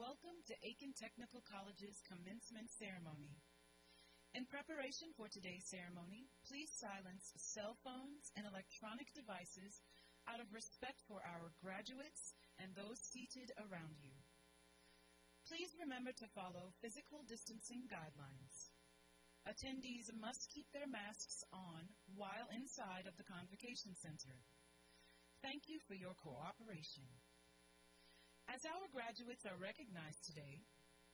welcome to Aiken Technical College's commencement ceremony. In preparation for today's ceremony, please silence cell phones and electronic devices out of respect for our graduates and those seated around you. Please remember to follow physical distancing guidelines. Attendees must keep their masks on while inside of the Convocation Center. Thank you for your cooperation. As our graduates are recognized today,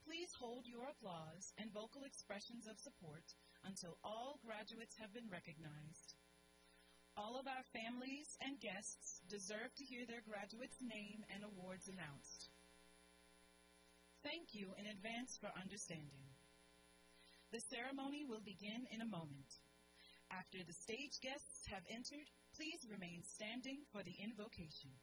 please hold your applause and vocal expressions of support until all graduates have been recognized. All of our families and guests deserve to hear their graduate's name and awards announced. Thank you in advance for understanding. The ceremony will begin in a moment. After the stage guests have entered, please remain standing for the invocation.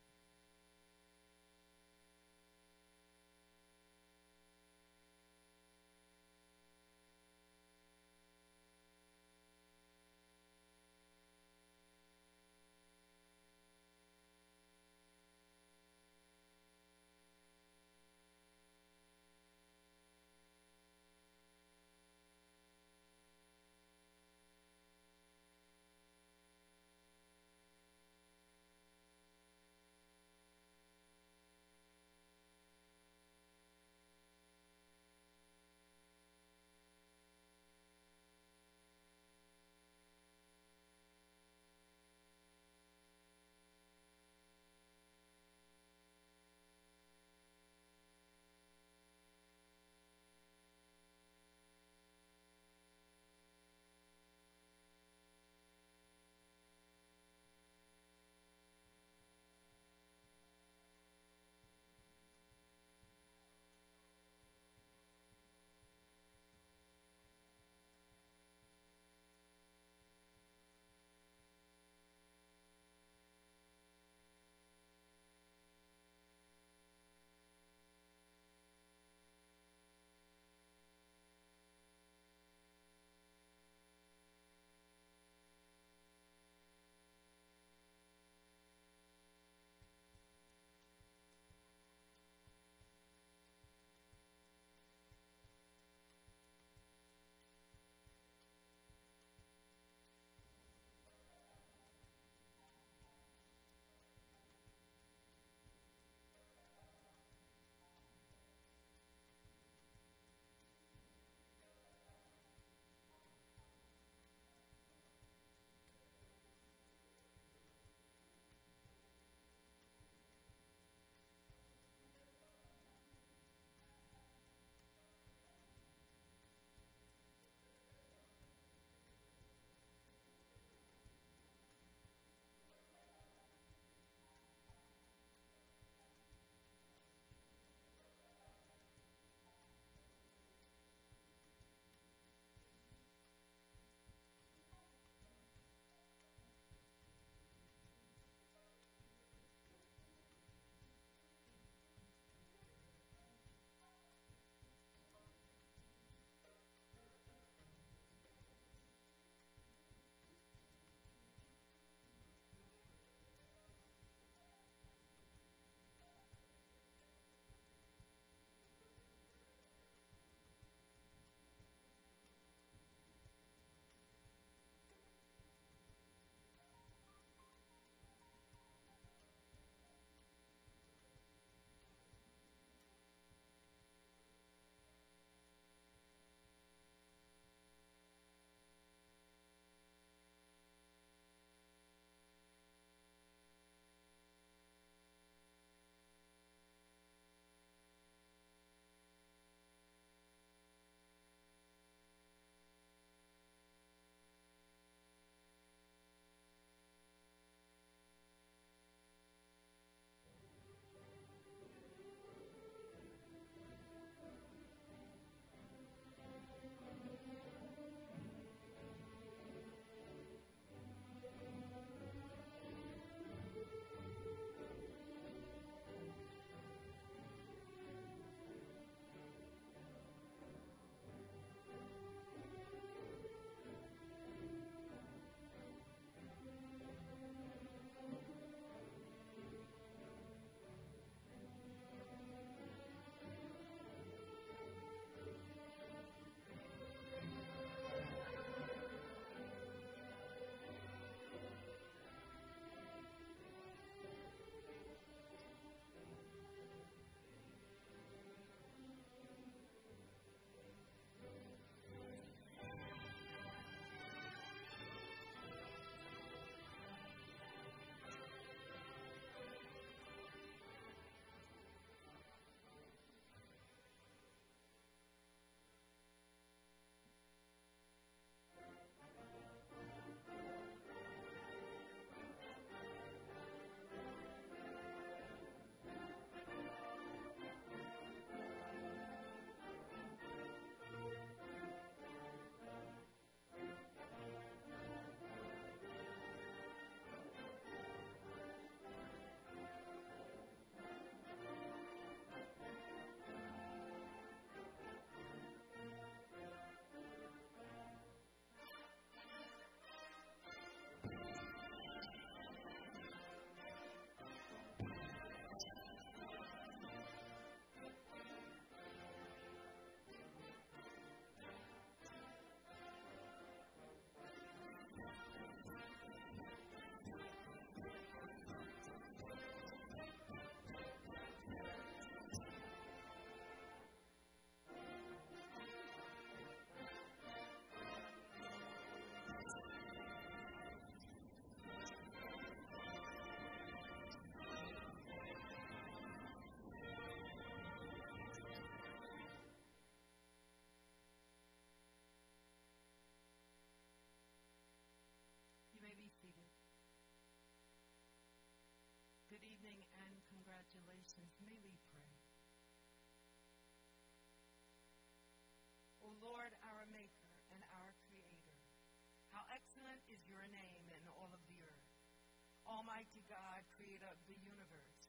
Almighty God, creator of the universe,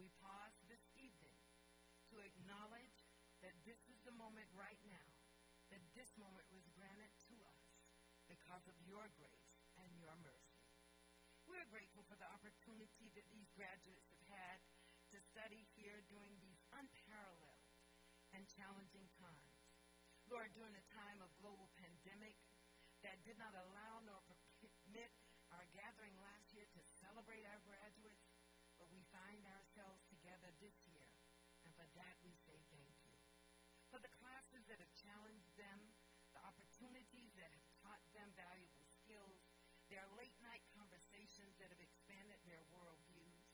we pause this evening to acknowledge that this is the moment right now, that this moment was granted to us because of your grace and your mercy. We're grateful for the opportunity that these graduates have had to study here during these unparalleled and challenging times. Lord, during a time of global pandemic that did not allow nor find ourselves together this year, and for that we say thank you. For the classes that have challenged them, the opportunities that have taught them valuable skills, their late night conversations that have expanded their worldviews,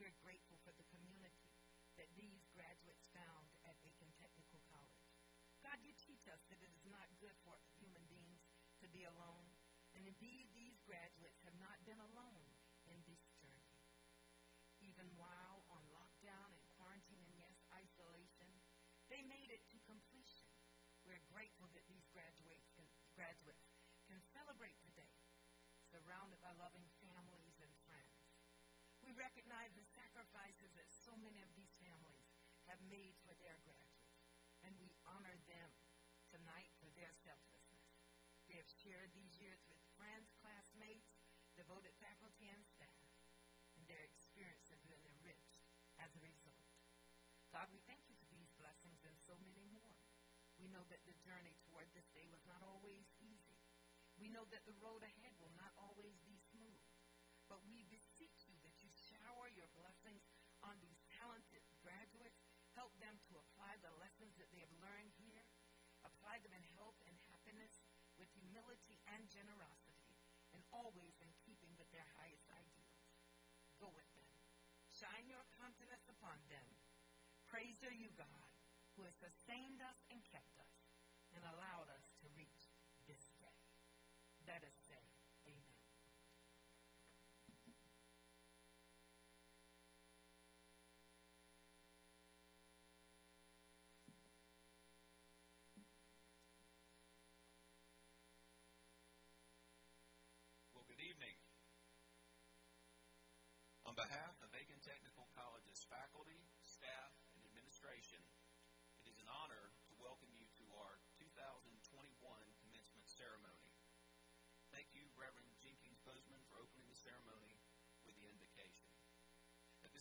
we're grateful for the community that these graduates found at Aiken Technical College. God, you teach us that it is not good for human beings to be alone. And indeed, these graduates have not been alone have made for their graduates, and we honor them tonight for their selflessness. They have shared these years with friends, classmates, devoted faculty, and staff, and their experience has been enriched as a result. God, we thank you for these blessings and so many more. We know that the journey toward this day was not always easy. We know that the road ahead will not always always in keeping with their highest ideals. Go with them. Shine your countenance upon them. Praise are you, God, who has sustained us and kept us and allowed us to reach this day. Let us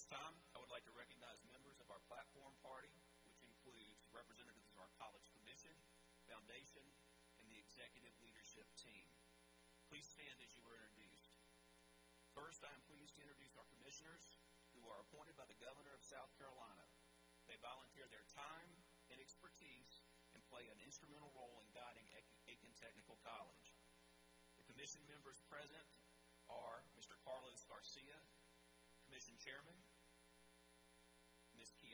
time, I would like to recognize members of our platform party, which includes representatives of our college commission, foundation, and the executive leadership team. Please stand as you are introduced. First, I am pleased to introduce our commissioners who are appointed by the governor of South Carolina. They volunteer their time and expertise and play an instrumental role in guiding Aiken Technical College. The commission members present are Mr. Carlos Garcia, Commission Chairman,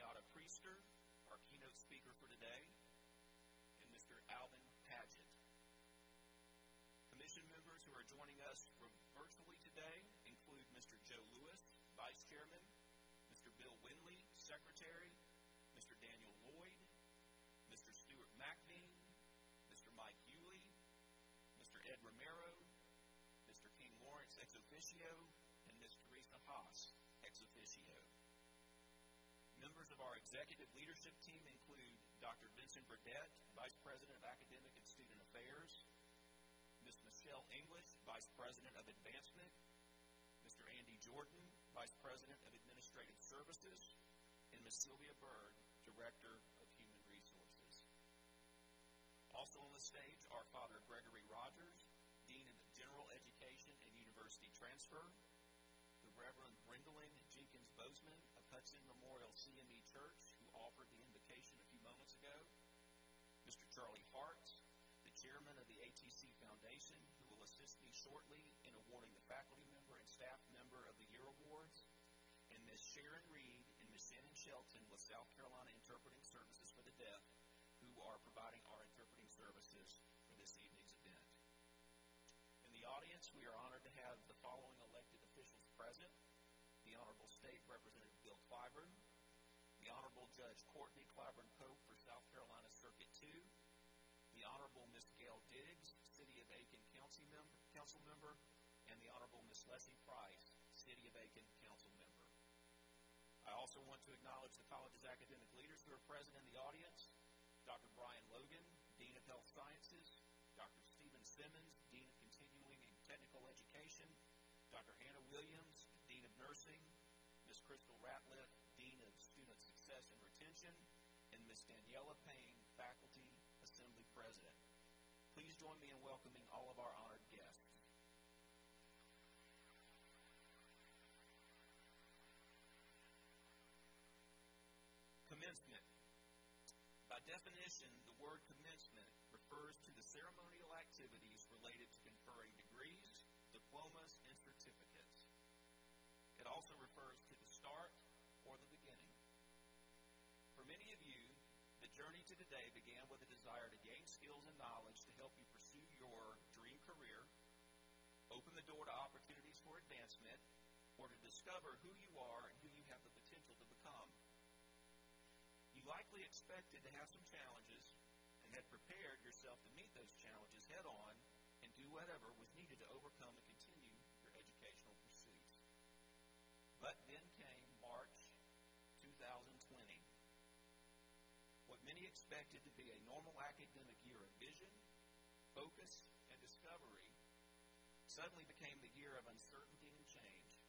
Priester, our keynote speaker for today, and Mr. Alvin Padgett. Commission members who are joining us virtually today include Mr. Joe Lewis, Vice Chairman, Mr. Bill Winley, Secretary, Mr. Daniel Lloyd, Mr. Stuart McVean, Mr. Mike Hewley, Mr. Ed Romero, Mr. King Lawrence ex officio, and Ms. Teresa Haas ex officio. Members of our executive leadership team include Dr. Vincent Burdett, Vice President of Academic and Student Affairs, Ms. Michelle English, Vice President of Advancement, Mr. Andy Jordan, Vice President of Administrative Services, and Ms. Sylvia Bird, Director of Human Resources. Also on the stage are Father Gregory Rogers, Dean of General Education and University Transfer, the Reverend Brindling Jenkins Bozeman of Hudson Memorial Church, who offered the invocation a few moments ago, Mr. Charlie Hart, the Chairman of the ATC Foundation, who will assist me shortly in awarding the Faculty Member and Staff Member of the Year Awards, and Ms. Sharon Reed and Ms. Shannon Shelton with South Carolina Interpreting Services for the Deaf, who are providing our interpreting services for this evening's event. In the audience, we are honored to have the following elected officials present. The Honorable State Representative Courtney Clyburn Pope for South Carolina Circuit 2, the Honorable Miss Gail Diggs, City of Aiken Council member, council member, and the Honorable Miss Leslie Price, City of Aiken Council member. I also want to acknowledge the college's academic leaders who are present in the audience. Dr. Brian Logan, Dean of Health Sciences, Dr. Stephen Simmons, Dean of Continuing and Technical Education, Dr. Hannah Williams, Dean of Nursing, Ms. Crystal Ratliff, and Ms. Daniela Payne, Faculty Assembly President. Please join me in welcoming all of our honored guests. Commencement. By definition, the word commencement refers to the ceremonial activities related to conferring journey to today began with a desire to gain skills and knowledge to help you pursue your dream career, open the door to opportunities for advancement, or to discover who you are and who you have the potential to become. You likely expected to have some challenges and had prepared yourself to meet those challenges head on and do whatever was needed to overcome and continue your educational pursuits. But then Many expected to be a normal academic year of vision, focus, and discovery suddenly became the year of uncertainty and change.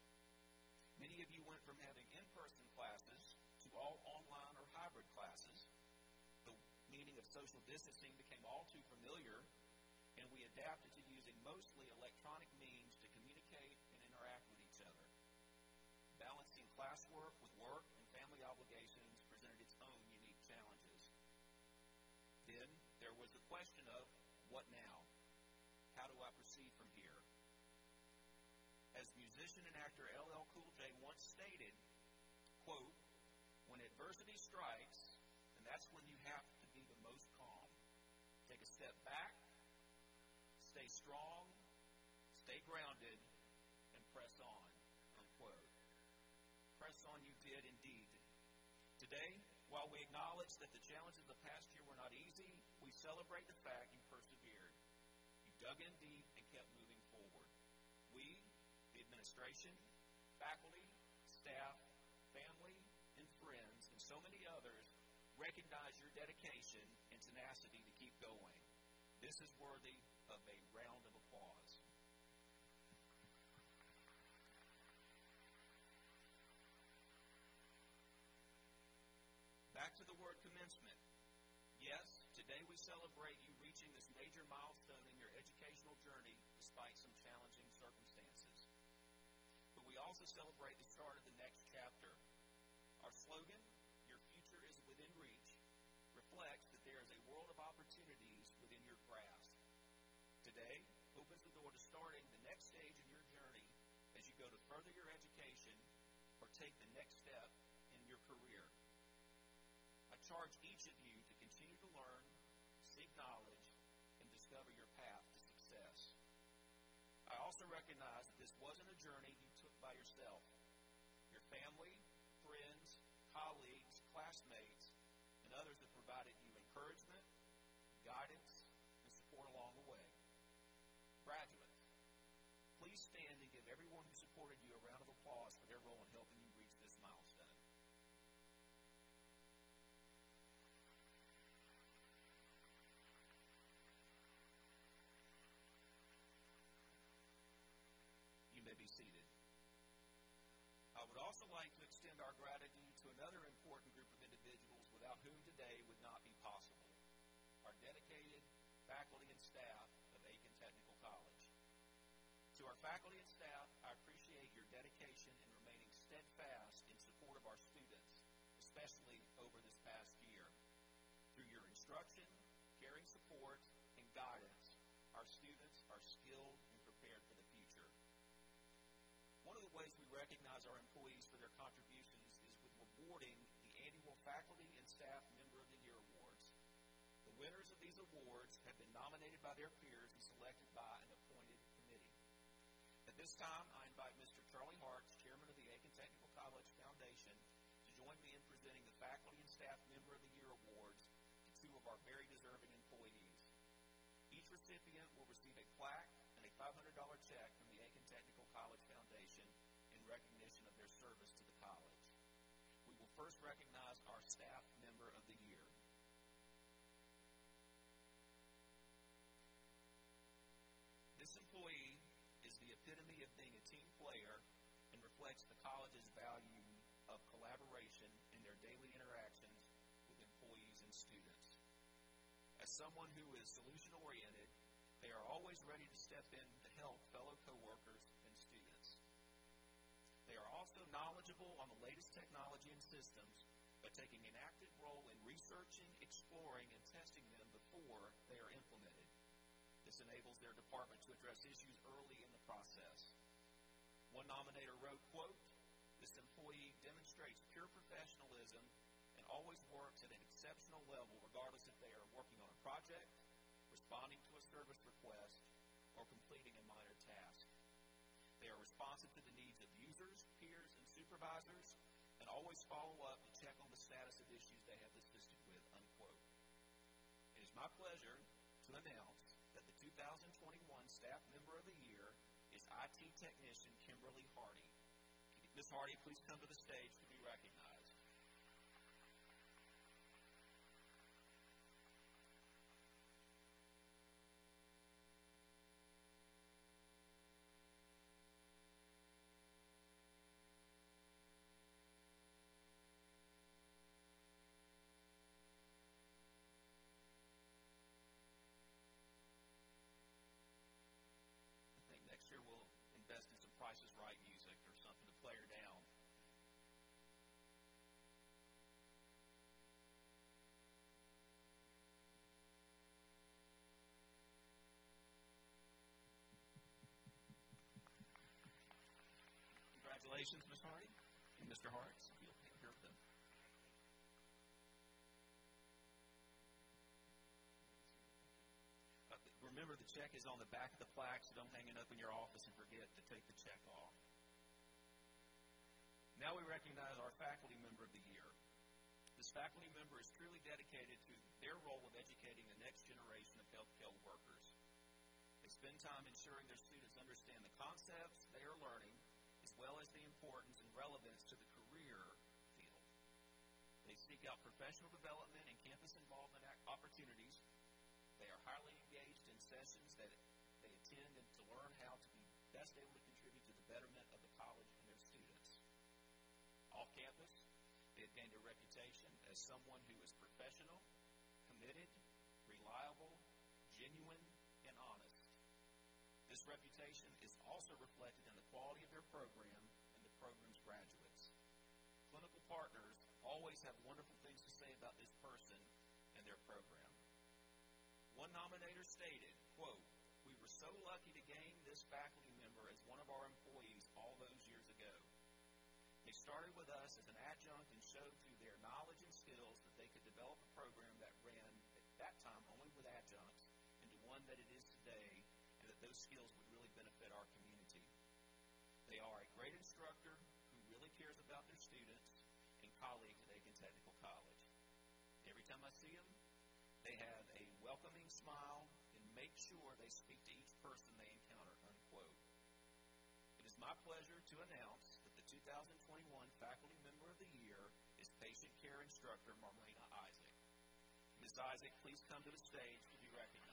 Many of you went from having in person classes to all online or hybrid classes. The meaning of social distancing became all too familiar, and we adapted to using mostly electronic means question of what now? How do I proceed from here? As musician and actor LL Cool J once stated, quote, when adversity strikes, and that's when you have to be the most calm. Take a step back, stay strong, stay grounded, and press on, unquote. Press on you did indeed. Today, while we acknowledge that the challenges of the past celebrate the fact you persevered. You dug in deep and kept moving forward. We, the administration, faculty, staff, family, and friends, and so many others, recognize your dedication and tenacity to keep going. This is worthy of a round of applause. Back to the word commencement. Yes, today we celebrate you reaching this major milestone in your educational journey despite some challenging circumstances. But we also celebrate the start of the next chapter. Our slogan, Your Future is Within Reach, reflects that there is a world of opportunities within your grasp. Today opens the door to starting the next stage in your journey as you go to further your education or take the next step in your career. I charge each of you recognize that this wasn't a journey you took by yourself. Your family, friends, colleagues, classmates, our gratitude to another important group of individuals without whom today would not be possible our dedicated faculty and staff of Aiken Technical College. To our faculty and staff, I appreciate your dedication in remaining steadfast in support of our students, especially over this past year. Through your instruction, caring support, and guidance, our students are skilled and prepared for the future. One of the ways we recognize our Faculty and Staff Member of the Year Awards. The winners of these awards have been nominated by their peers and selected by an appointed committee. At this time, I invite Mr. Charlie Hartz, Chairman of the Aiken Technical College Foundation, to join me in presenting the Faculty and Staff Member of the Year Awards to two of our very deserving employees. Each recipient will receive a plaque, an $500 check from the Aiken Technical College Foundation in recognition of their service to the first recognize our staff member of the year. This employee is the epitome of being a team player and reflects the college's value of collaboration in their daily interactions with employees and students. As someone who is solution oriented, they are always ready to step in to help fellow coworkers also knowledgeable on the latest technology and systems, but taking an active role in researching, exploring, and testing them before they are implemented. This enables their department to address issues early in the process. One nominator wrote, quote, this employee demonstrates pure professionalism and always works at an exceptional level regardless if they are working on a project, responding to a service request, or completing a minor task. They are responsive to the needs supervisors, and always follow up to check on the status of issues they have assisted with, unquote. It is my pleasure to announce that the 2021 Staff Member of the Year is IT Technician Kimberly Hardy. Ms. Hardy, please come to the stage to be recognized. Congratulations, Ms. Hardy and Mr. Hartz. Uh, Remember, the check is on the back of the plaque, so don't hang it up in your office and forget to take the check off. Now we recognize our faculty member of the year. This faculty member is truly dedicated to their role of educating the next generation of healthcare workers. They spend time ensuring their students understand the concepts they are learning, well as the importance and relevance to the career field. They seek out professional development and campus involvement opportunities they are highly engaged in sessions that they attend and to learn how to be best able to contribute to the betterment of the college and their students. Off campus, they have gained a reputation as someone who is professional, committed, reliable, This reputation is also reflected in the quality of their program and the program's graduates. Clinical partners always have wonderful things to say about this person and their program. One nominator stated, quote, we were so lucky to gain this faculty member as one of our employees all those years ago. They started with us as an adjunct and showed through their knowledge and skills that they could develop a program that ran at that time only with adjuncts into one that it is today those skills would really benefit our community. They are a great instructor who really cares about their students and colleagues at Aiken Technical College. Every time I see them, they have a welcoming smile and make sure they speak to each person they encounter, unquote. It is my pleasure to announce that the 2021 Faculty Member of the Year is Patient Care Instructor Marlena Isaac. Ms. Isaac, please come to the stage to be recognized.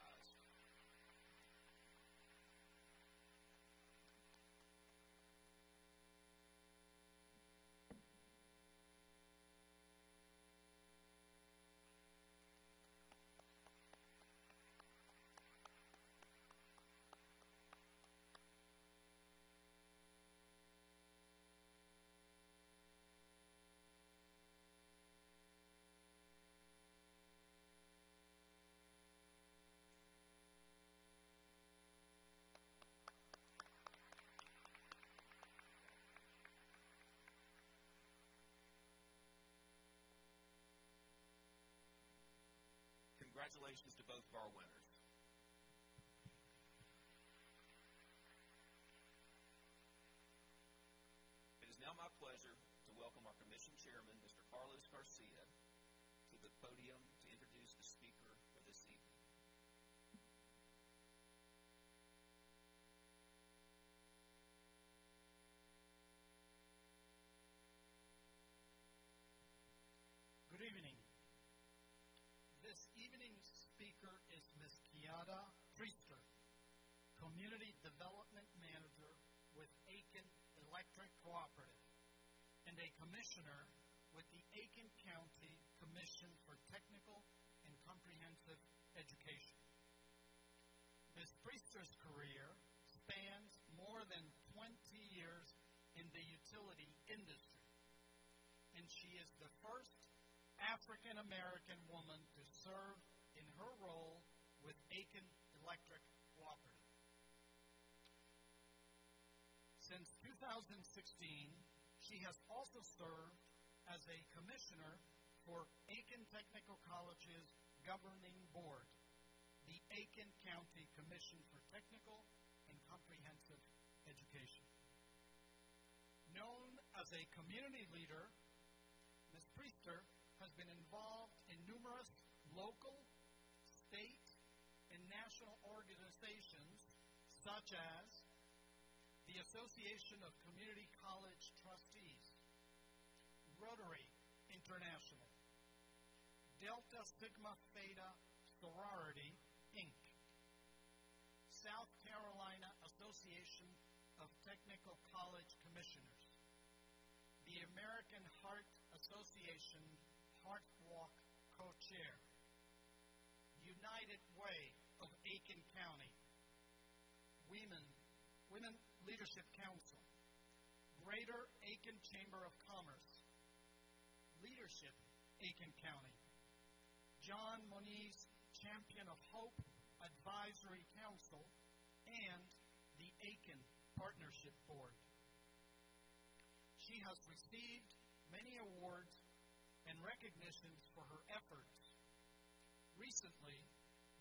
Congratulations to both of our winners. It is now my pleasure to welcome our Commission Chairman, Mr. Carlos Garcia, to the podium to introduce the speaker Community Development Manager with Aiken Electric Cooperative, and a Commissioner with the Aiken County Commission for Technical and Comprehensive Education. Ms. Priester's career spans more than 20 years in the utility industry, and she is the first African American woman to serve in her role with Aiken Electric 2016, she has also served as a commissioner for Aiken Technical College's governing board, the Aiken County Commission for Technical and Comprehensive Education. Known as a community leader, Ms. Priester has been involved in numerous local, state, and national organizations such as the Association of Community College Trustees, Rotary International, Delta Sigma Theta Sorority, Inc., South Carolina Association of Technical College Commissioners, the American Heart Association Heart Walk Co-Chair, United Way of Aiken County, Women, Women Leadership Council, Greater Aiken Chamber of Commerce, Leadership Aiken County, John Moniz Champion of Hope Advisory Council, and the Aiken Partnership Board. She has received many awards and recognitions for her efforts. Recently,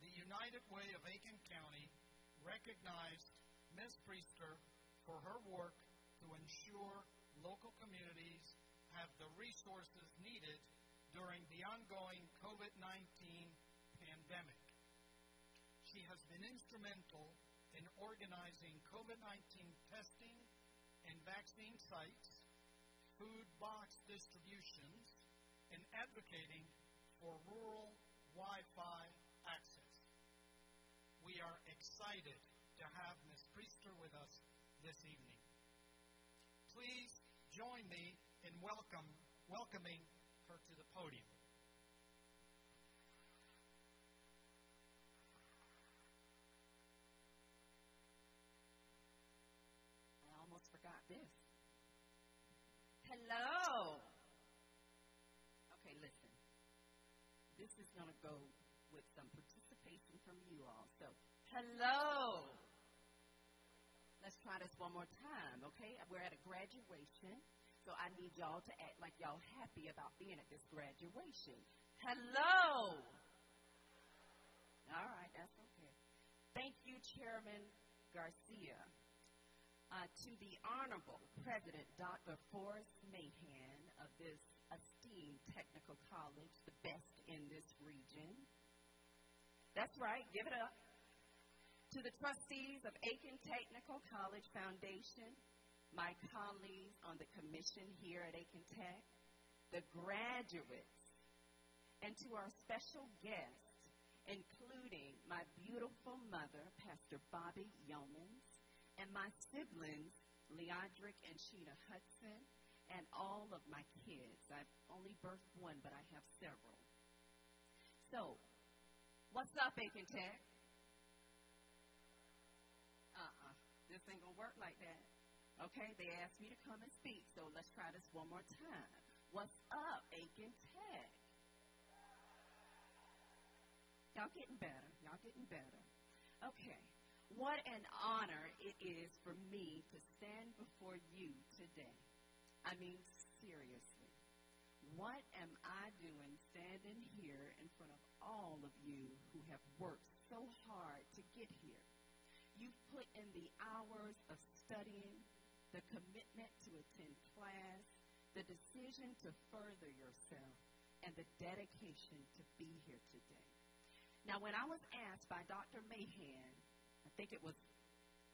the United Way of Aiken County recognized Ms. Priester for her work to ensure local communities have the resources needed during the ongoing COVID 19 pandemic. She has been instrumental in organizing COVID 19 testing and vaccine sites, food box distributions, and advocating for rural Wi Fi access. We are excited to have Ms. Priester with us this evening. Please join me in welcome, welcoming her to the podium. I almost forgot this. Hello. Okay, listen. This is going to go with some participation from you all. So, hello. Try this one more time, okay? We're at a graduation, so I need y'all to act like y'all happy about being at this graduation. Hello. All right, that's okay. Thank you, Chairman Garcia. Uh, to the Honorable President Dr. Forest Mahan of this esteemed technical college, the best in this region. That's right, give it up. To the trustees of Aiken Technical College Foundation, my colleagues on the commission here at Aiken Tech, the graduates, and to our special guests, including my beautiful mother, Pastor Bobby Yeomans, and my siblings, Leodric and Sheena Hudson, and all of my kids. I've only birthed one, but I have several. So, what's up, Aiken Tech? This ain't gonna work like that. Okay, they asked me to come and speak, so let's try this one more time. What's up, Aiken Tech? Y'all getting better. Y'all getting better. Okay. What an honor it is for me to stand before you today. I mean, seriously. What am I doing standing here in front of all of you who have worked so hard to get here? You've put in the hours of studying, the commitment to attend class, the decision to further yourself, and the dedication to be here today. Now, when I was asked by Dr. Mahan, I think it was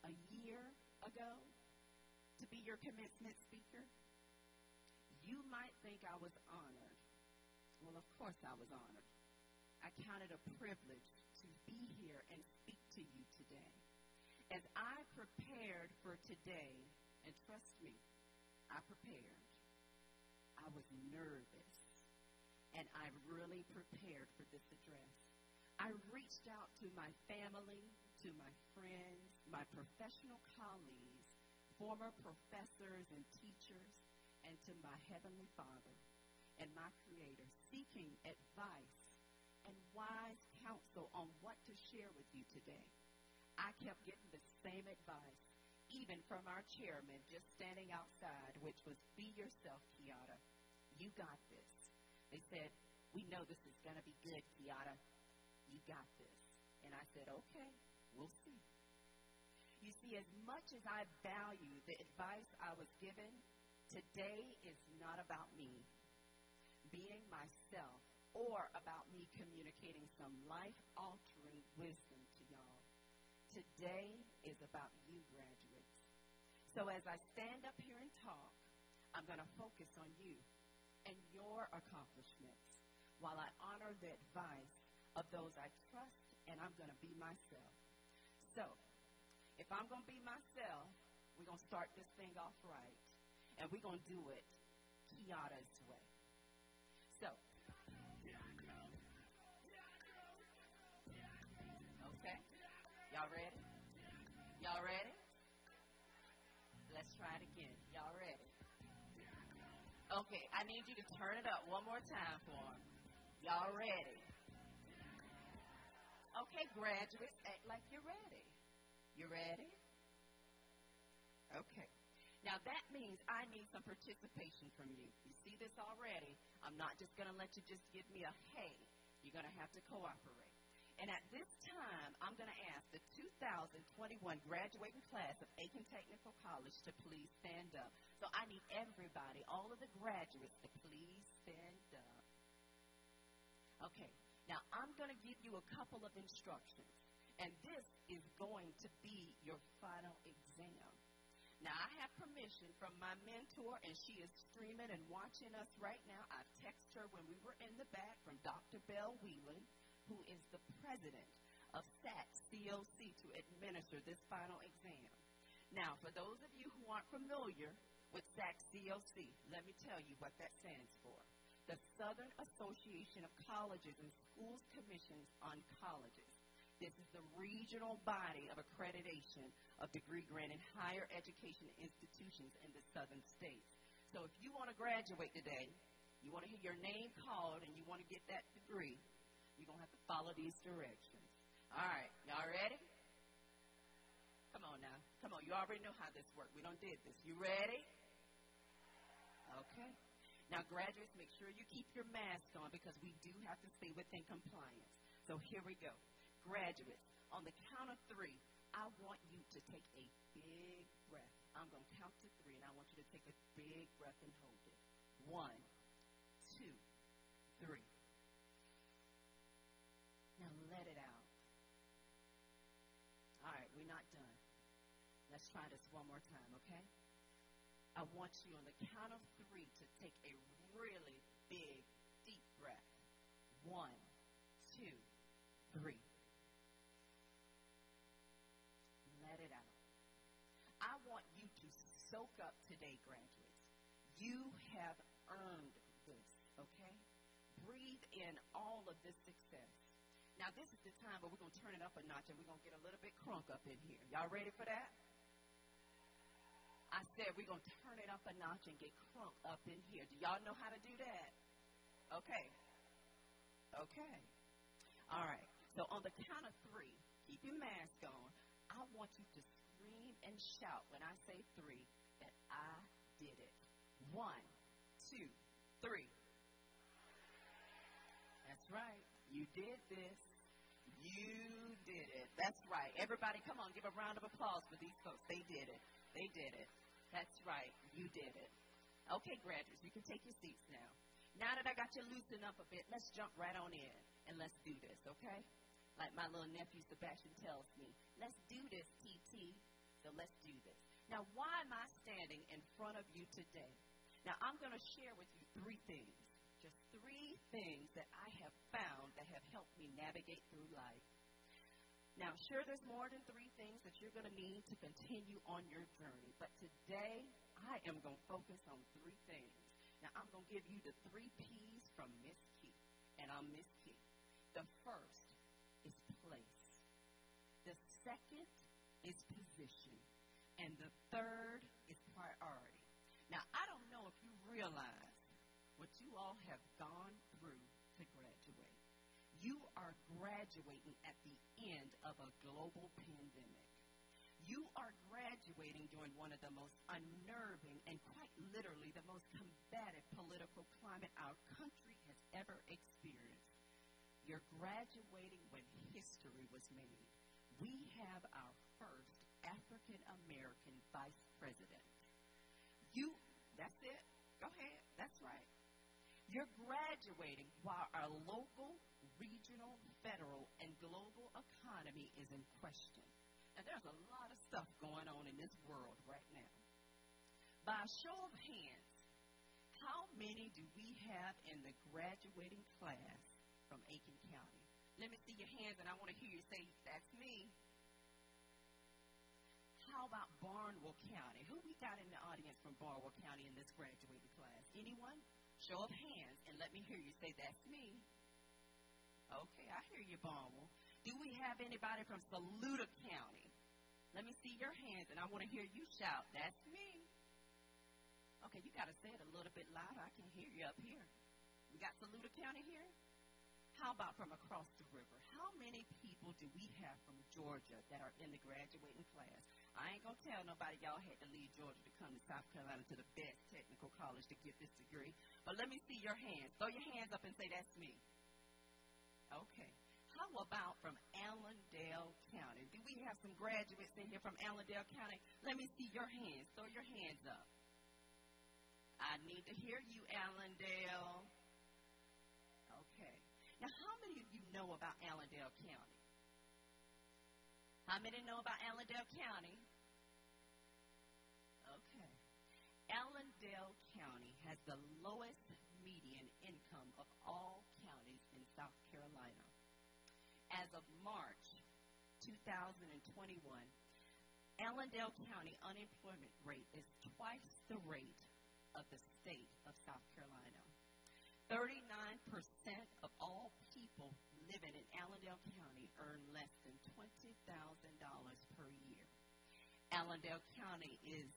a year ago, to be your commencement speaker, you might think I was honored. Well, of course I was honored. I count it a privilege to be here and speak to you today. As I prepared for today, and trust me, I prepared, I was nervous. And I really prepared for this address. I reached out to my family, to my friends, my professional colleagues, former professors and teachers, and to my Heavenly Father and my Creator, seeking advice and wise counsel on what to share with you today. I kept getting the same advice, even from our chairman just standing outside, which was be yourself, Kiata. You got this. They said, We know this is going to be good, Kiata. You got this. And I said, Okay, we'll see. You see, as much as I value the advice I was given, today is not about me being myself or about me communicating some life altering wisdom. Today is about you, graduates. So as I stand up here and talk, I'm going to focus on you and your accomplishments while I honor the advice of those I trust and I'm going to be myself. So, if I'm going to be myself, we're going to start this thing off right and we're going to do it Kiata's way. So, y'all ready? Y'all ready? Let's try it again. Y'all ready? Okay, I need you to turn it up one more time for them. Y'all ready? Okay, graduates, act like you're ready. You ready? Okay. Now that means I need some participation from you. You see this already? I'm not just going to let you just give me a hey. You're going to have to cooperate. And at this time, I'm going to ask the 2021 graduating class of Aiken Technical College to please stand up. So I need everybody, all of the graduates, to please stand up. Okay, now I'm going to give you a couple of instructions. And this is going to be your final exam. Now, I have permission from my mentor, and she is streaming and watching us right now. I've texted her when we were in the back from Dr. Belle Wheelan, who is the president of SAT COC to administer this final exam. Now, for those of you who aren't familiar with SAC COC, let me tell you what that stands for. The Southern Association of Colleges and Schools Commissions on Colleges. This is the regional body of accreditation of degree granting higher education institutions in the southern states. So if you want to graduate today, you want to hear your name called, and you want to get that degree, you're going to have to follow these directions. All right, y'all ready? Come on now. Come on, you already know how this works. We don't did this. You ready? Okay. Now, graduates, make sure you keep your mask on because we do have to stay within compliance. So here we go graduates, on the count of three, I want you to take a big breath. I'm going to count to three, and I want you to take a big breath and hold it. One, two, three. Now let it out. All right, we're not done. Let's try this one more time, okay? I want you on the count of three to take a really big, deep breath. One, two, three. Let it out. I want you to soak up today, graduates. You have earned this, okay? Breathe in all of this success. Now, this is the time where we're going to turn it up a notch and we're going to get a little bit crunk up in here. Y'all ready for that? I said we're going to turn it up a notch and get crunk up in here. Do y'all know how to do that? Okay. Okay. All right. So on the count of three, keep your mask on. I want you to scream and shout when I say three. that I did it. One, two, three. That's right. You did this. You did it. That's right. Everybody, come on, give a round of applause for these folks. They did it. They did it. That's right. You did it. Okay, graduates, you can take your seats now. Now that I got you loosened up a bit, let's jump right on in and let's do this, okay? Like my little nephew Sebastian tells me, let's do this, TT. So let's do this. Now, why am I standing in front of you today? Now, I'm going to share with you three things. Just three things that I have found that have helped me navigate through life. Now, sure, there's more than three things that you're going to need to continue on your journey, but today I am going to focus on three things. Now, I'm going to give you the three P's from Miss Key, and I'm Miss Key. The first is place, the second is position, and the third is priority. Now, I don't know if you realize what you all have gone through to graduate. You are graduating at the end of a global pandemic. You are graduating during one of the most unnerving and quite literally the most combative political climate our country has ever experienced. You're graduating when history was made. We have our first African American vice president. You, that's it. Go ahead. That's right. You're graduating while our local, regional, federal, and global economy is in question. And there's a lot of stuff going on in this world right now. By a show of hands, how many do we have in the graduating class from Aiken County? Let me see your hands, and I want to hear you say, That's me. How about Barnwell County? Who we got in the audience from Barnwell County in this graduating class? Anyone? Show of hands, and let me hear you say, That's me. Okay, I hear you, Barnwell. Do we have anybody from Saluda County? Let me see your hands, and I want to hear you shout, That's me. Okay, you got to say it a little bit louder. I can hear you up here. We got Saluda County here? How about from across the river? How many people do we have from Georgia that are in the graduating class? I ain't going to tell nobody y'all had to leave Georgia to come to South Carolina to the best technical college to get this degree. But let me see your hands. Throw your hands up and say, That's me. Okay. How about from Allendale County? Do we have some graduates in here from Allendale County? Let me see your hands. Throw your hands up. I need to hear you, Allendale. Now, how many of you know about Allendale County? How many know about Allendale County? Okay. Allendale County has the lowest median income of all counties in South Carolina. As of March 2021, Allendale County unemployment rate is twice the rate of the state of South Carolina. Allendale County is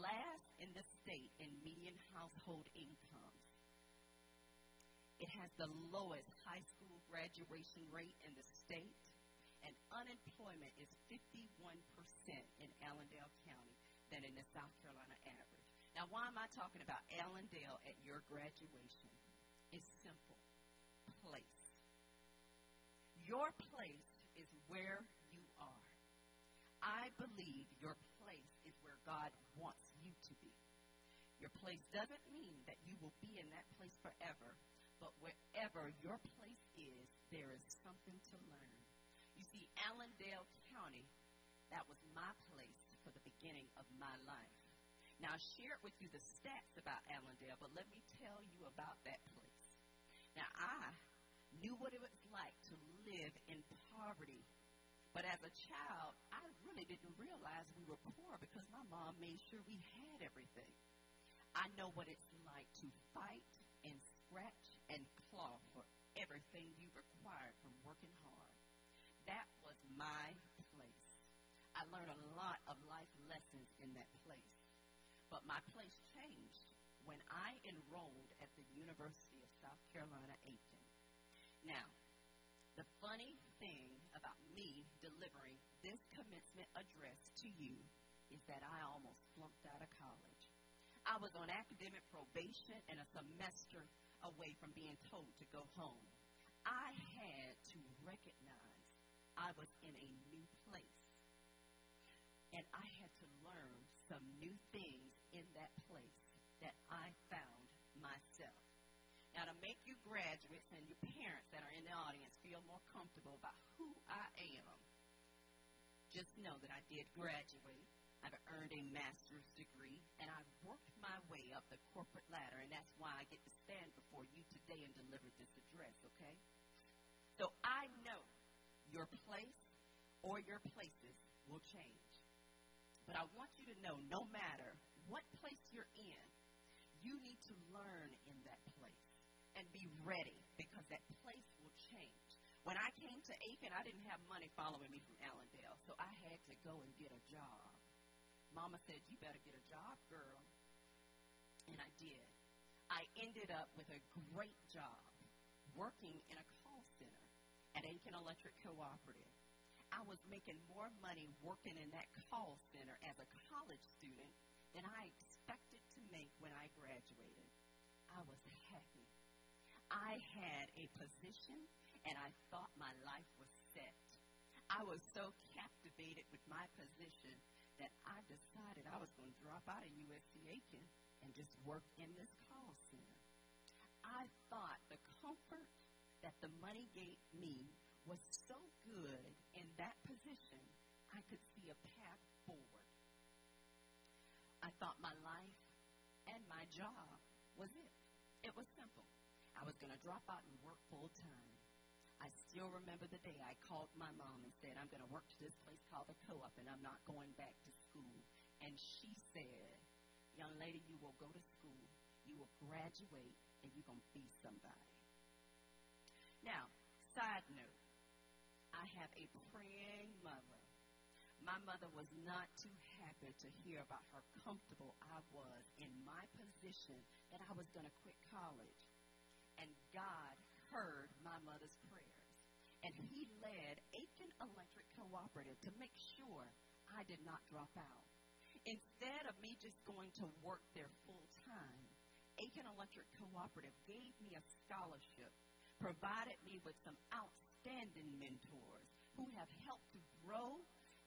last in the state in median household incomes. It has the lowest high school graduation rate in the state, and unemployment is 51% in Allendale County than in the South Carolina average. Now, why am I talking about Allendale at your graduation? It's simple place. Your place is where. I believe your place is where God wants you to be. Your place doesn't mean that you will be in that place forever, but wherever your place is, there is something to learn. You see, Allendale County, that was my place for the beginning of my life. Now, I shared with you the stats about Allendale, but let me tell you about that place. Now, I knew what it was like to live in poverty. But as a child, I really didn't realize we were poor because my mom made sure we had everything. I know what it's like to fight and scratch and claw for everything you required from working hard. That was my place. I learned a lot of life lessons in that place. But my place changed when I enrolled at the University of South Carolina, Aiken. Now, the funny thing about me delivering this commencement address to you is that I almost flunked out of college. I was on academic probation and a semester away from being told to go home. I had to recognize I was in a new place. And I had to learn some new things in that place that I found myself. Now, to make you graduates and your parents that are in the audience feel more comfortable about who I am, just know that I did graduate I've earned a master's degree, and I've worked my way up the corporate ladder, and that's why I get to stand before you today and deliver this address, okay? So I know your place or your places will change. But I want you to know no matter what place you're in, you need to learn in that place and be ready because that place will change. When I came to Aiken, I didn't have money following me from Allendale, so I had to go and get a job. Mama said, You better get a job, girl. And I did. I ended up with a great job working in a call center at Aiken Electric Cooperative. I was making more money working in that call center as a college student than I expected to make when I graduated. I was happy. I had a position and I thought my life was set. I was so captivated with my position that I decided I was going to drop out of USC Aiken and just work in this call center. I thought the comfort that the money gave me was so good in that position, I could see a path forward. I thought my life and my job was it. It was simple. I was going to drop out and work full time. I still remember the day I called my mom and said, I'm going to work to this place called the Co op and I'm not going back to school. And she said, Young lady, you will go to school, you will graduate, and you're going to be somebody. Now, side note, I have a praying mother. My mother was not too happy to hear about how comfortable I was in my position that I was going to quit college. And God heard my mother's prayers. And he led Aiken Electric Cooperative to make sure I did not drop out. Instead of me just going to work there full time, Aiken Electric Cooperative gave me a scholarship, provided me with some outstanding mentors who have helped to grow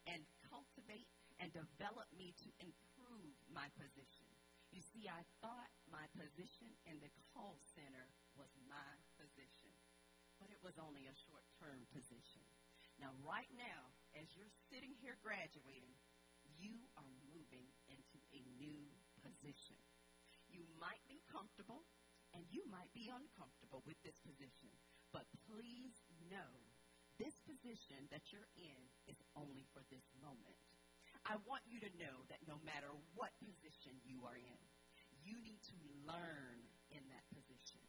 and cultivate and develop me to improve my position. You see, I thought my position in the call center was my position, but it was only a short term position. Now, right now, as you're sitting here graduating, you are moving into a new position. You might be comfortable and you might be uncomfortable with this position, but please know this position that you're in is only for this moment. I want you to know that no matter what position you are in, you need to learn in that position.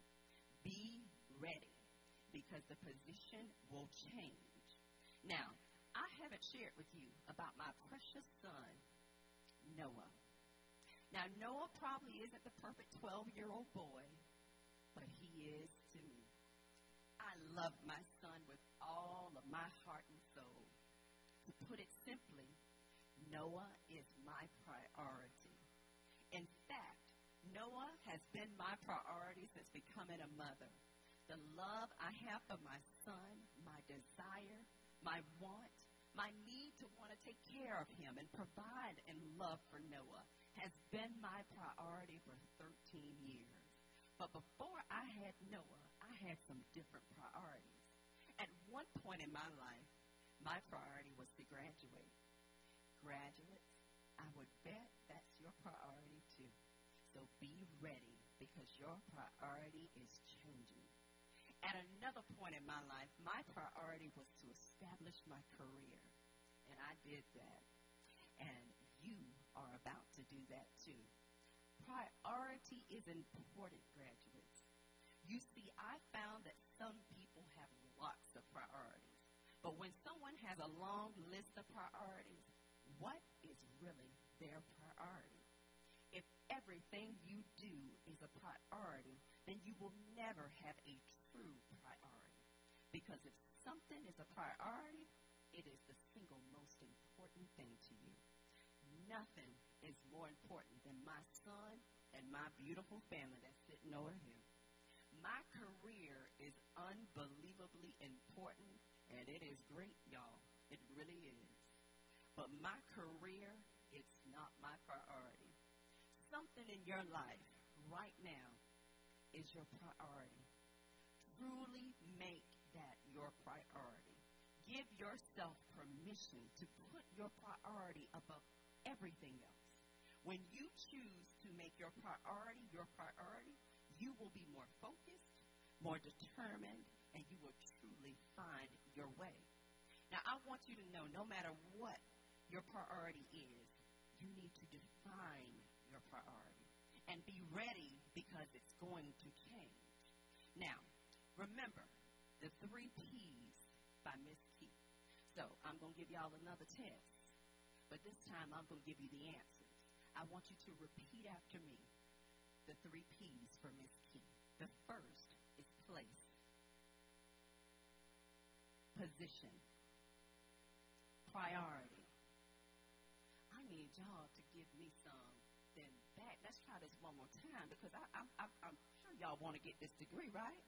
Be ready because the position will change. Now, I haven't shared with you about my precious son, Noah. Now, Noah probably isn't the perfect 12 year old boy, but he is to me. I love my son with all of my heart and soul. To put it simply, Noah is my priority. Noah has been my priority since becoming a mother. The love I have for my son, my desire, my want, my need to want to take care of him and provide and love for Noah has been my priority for 13 years. But before I had Noah, I had some different priorities. At one point in my life, my priority was to graduate. Graduates, I would bet that's your priority too. So be ready because your priority is changing. At another point in my life, my priority was to establish my career. And I did that. And you are about to do that too. Priority is important, graduates. You see, I found that some people have lots of priorities. But when someone has a long list of priorities, what is really their priority? If everything you do is a priority, then you will never have a true priority. Because if something is a priority, it is the single most important thing to you. Nothing is more important than my son and my beautiful family that's sitting over here. My career is unbelievably important, and it is great, y'all. It really is. But my career, it's not my priority. Something in your life right now is your priority. Truly make that your priority. Give yourself permission to put your priority above everything else. When you choose to make your priority your priority, you will be more focused, more determined, and you will truly find your way. Now, I want you to know no matter what your priority is, you need to define your priority and be ready because it's going to change. Now, remember the three P's by Miss Key. So, I'm going to give y'all another test, but this time I'm going to give you the answers. I want you to repeat after me the three P's for Miss Key. The first is place, position, priority. I need y'all to give me. Let's try this one more time because I, I, I, I'm sure y'all want to get this degree, right?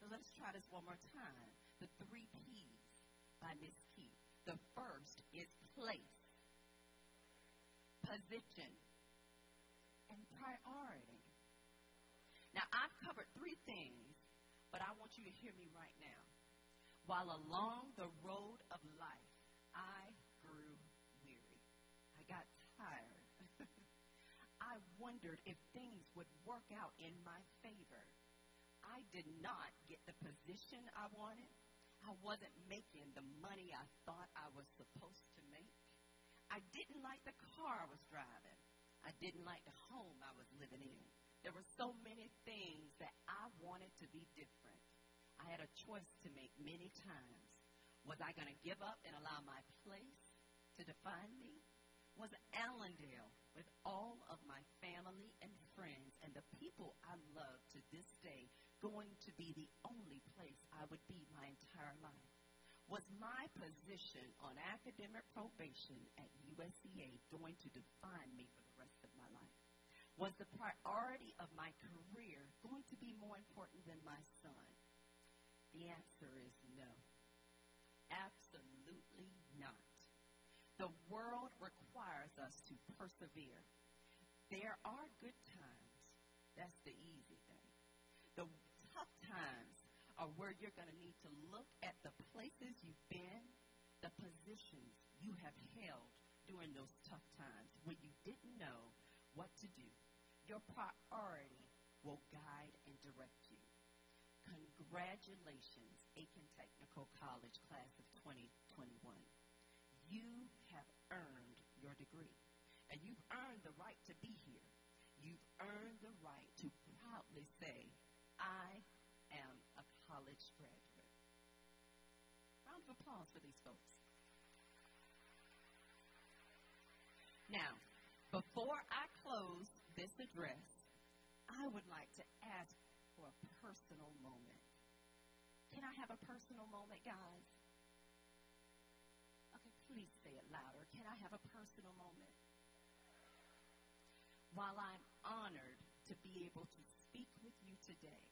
So let's try this one more time. The three P's by Miss Key. The first is place, position, and priority. Now, I've covered three things, but I want you to hear me right now. While along the road of life, I grew weary. I got tired. I wondered if things would work out in my favor. I did not get the position I wanted. I wasn't making the money I thought I was supposed to make. I didn't like the car I was driving. I didn't like the home I was living in. There were so many things that I wanted to be different. I had a choice to make many times. Was I going to give up and allow my place to define me? Was Allendale, with all of my family and friends and the people I love to this day, going to be the only place I would be my entire life? Was my position on academic probation at USCA going to define me for the rest of my life? Was the priority of my career going to be more important than my son? The answer is no. Absolutely. The world requires us to persevere. There are good times. That's the easy thing. The tough times are where you're going to need to look at the places you've been, the positions you have held during those tough times when you didn't know what to do. Your priority will guide and direct you. Congratulations, Aiken Technical College class of 2021. You have earned your degree, and you've earned the right to be here. You've earned the right to proudly say, I am a college graduate. Round of applause for these folks. Now, before I close this address, I would like to ask for a personal moment. Can I have a personal moment, guys? Louder. Can I have a personal moment? While I'm honored to be able to speak with you today,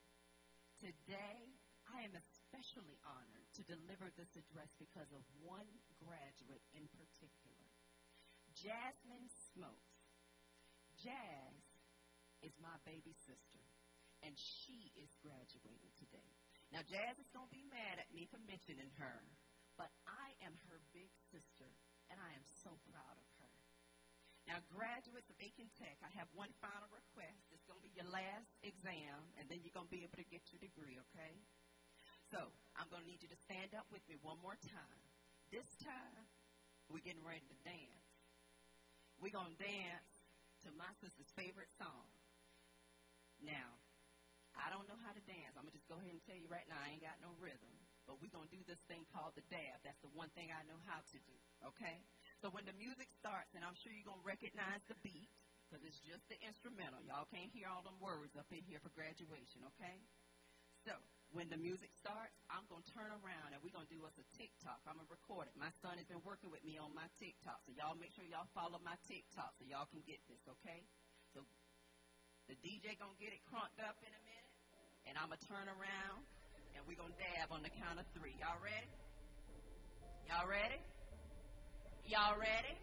today I am especially honored to deliver this address because of one graduate in particular. Jasmine Smokes. Jazz is my baby sister, and she is graduating today. Now, Jazz is going to be mad at me for mentioning her, but I am her big sister, and I am so proud of her. Now, graduates of Aiken Tech, I have one final request. It's going to be your last exam, and then you're going to be able to get your degree, okay? So I'm going to need you to stand up with me one more time. This time, we're getting ready to dance. We're going to dance to my sister's favorite song. Now, I don't know how to dance. I'm going to just go ahead and tell you right now, I ain't got no rhythm. But we're going to do this thing called the dab. That's the one thing I know how to do, okay? So when the music starts, and I'm sure you're going to recognize the beat, because it's just the instrumental. Y'all can't hear all them words up in here for graduation, okay? So when the music starts, I'm going to turn around and we're going to do us a TikTok. I'm going to record it. My son has been working with me on my TikTok. So y'all make sure y'all follow my TikTok so y'all can get this, okay? So the DJ going to get it crunked up in a minute. And I'm going to turn around and we're going to dab on the count of three. Y'all ready? Y'all ready? Y'all ready?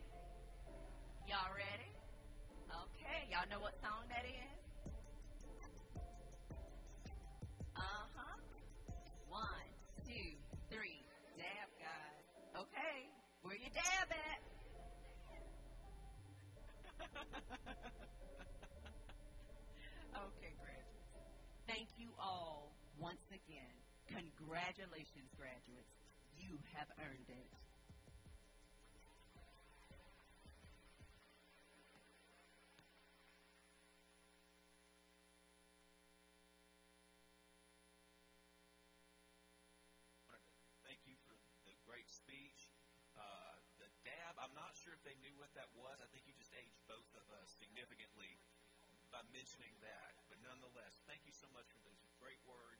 Y'all ready? Okay. Y'all know what song that is? Uh huh. One, two, three. Dab, guys. Okay, where you dab at? okay, graduates. Thank you all once again. Congratulations, graduates. You have earned it. Thank you for the great speech. Uh, the dab, I'm not sure if they knew what that was. I think you just aged both of us significantly by mentioning that. But nonetheless, thank you so much for those great words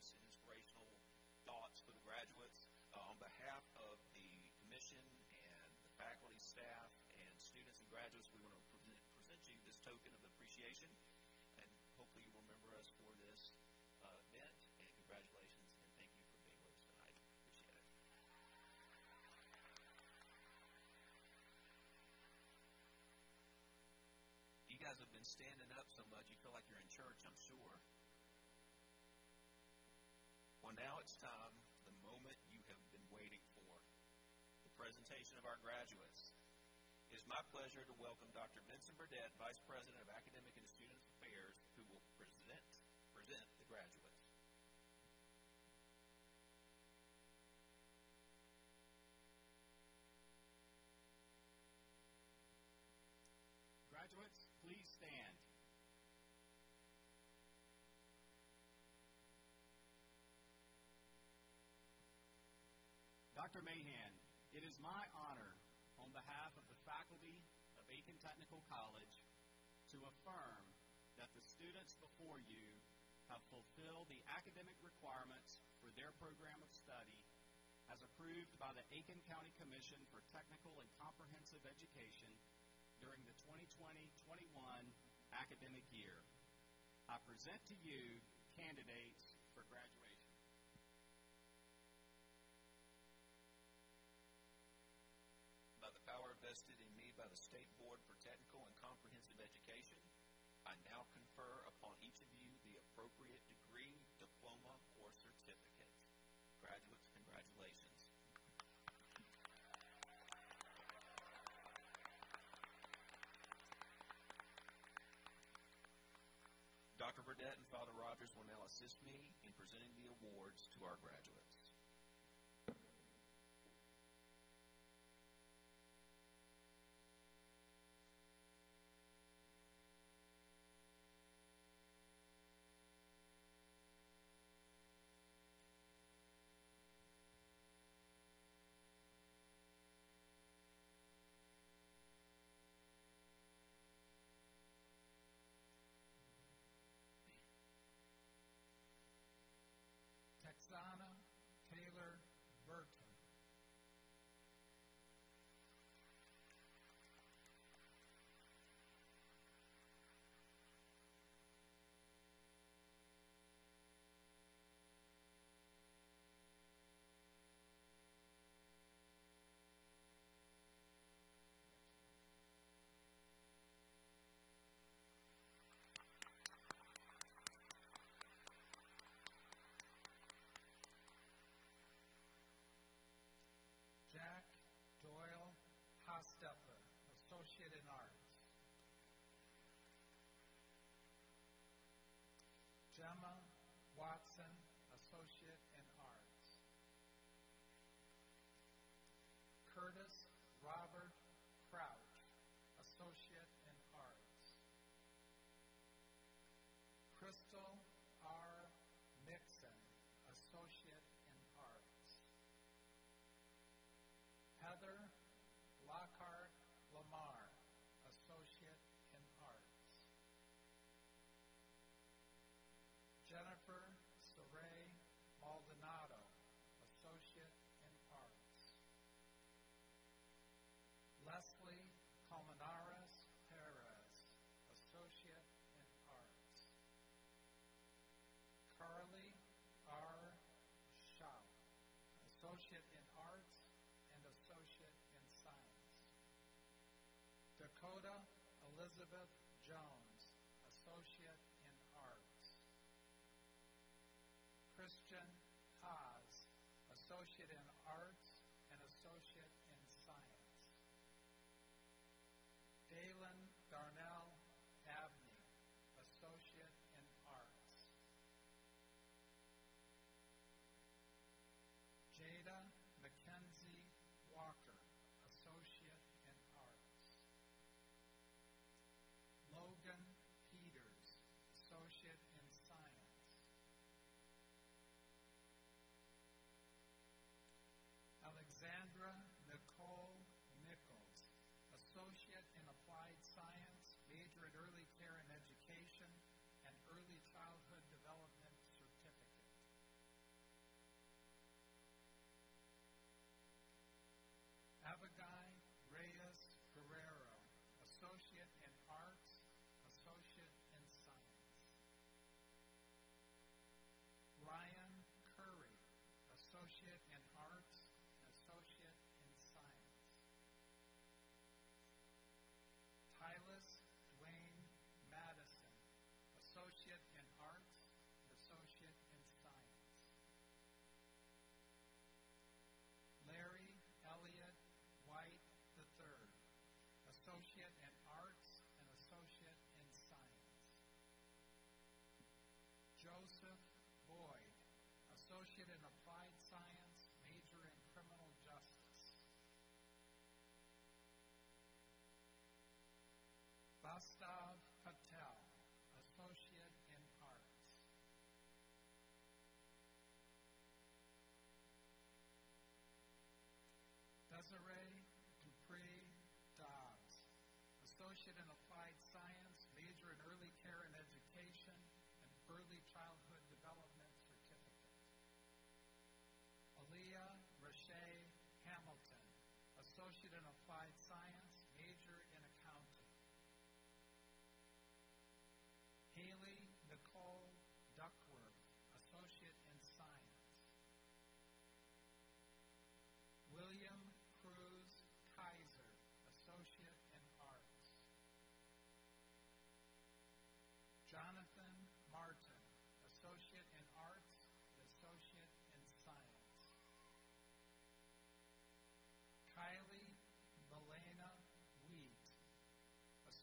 graduates. Uh, on behalf of the commission and the faculty, staff, and students and graduates, we want to present, present you this token of appreciation. And hopefully you remember us for this uh, event. And congratulations, and thank you for being with us tonight. Appreciate it. You guys have been standing up so much, you feel like you're in church, I'm sure. Well, now it's time, the moment you have been waiting for, the presentation of our graduates. It is my pleasure to welcome Dr. Vincent Burdett, Vice President of Academic and Student Affairs, who will present, present the graduates. Graduates, please stand. Dr. Mahan, it is my honor on behalf of the faculty of Aiken Technical College to affirm that the students before you have fulfilled the academic requirements for their program of study as approved by the Aiken County Commission for Technical and Comprehensive Education during the 2020-21 academic year. I present to you candidates for graduation. The State Board for Technical and Comprehensive Education, I now confer upon each of you the appropriate degree, diploma, or certificate. Graduates, congratulations. Dr. Burdett and Father Rogers will now assist me in presenting the awards to our graduates. Texana Taylor Burton. Jack Doyle Hostetler, Associate in Arts. Gemma Watson, Associate in Arts. Curtis Robert Crouch, Associate in Arts. Crystal R. Mixon, Associate in Arts. Heather Dakota Elizabeth Jones, Associate in Arts. Christian associate in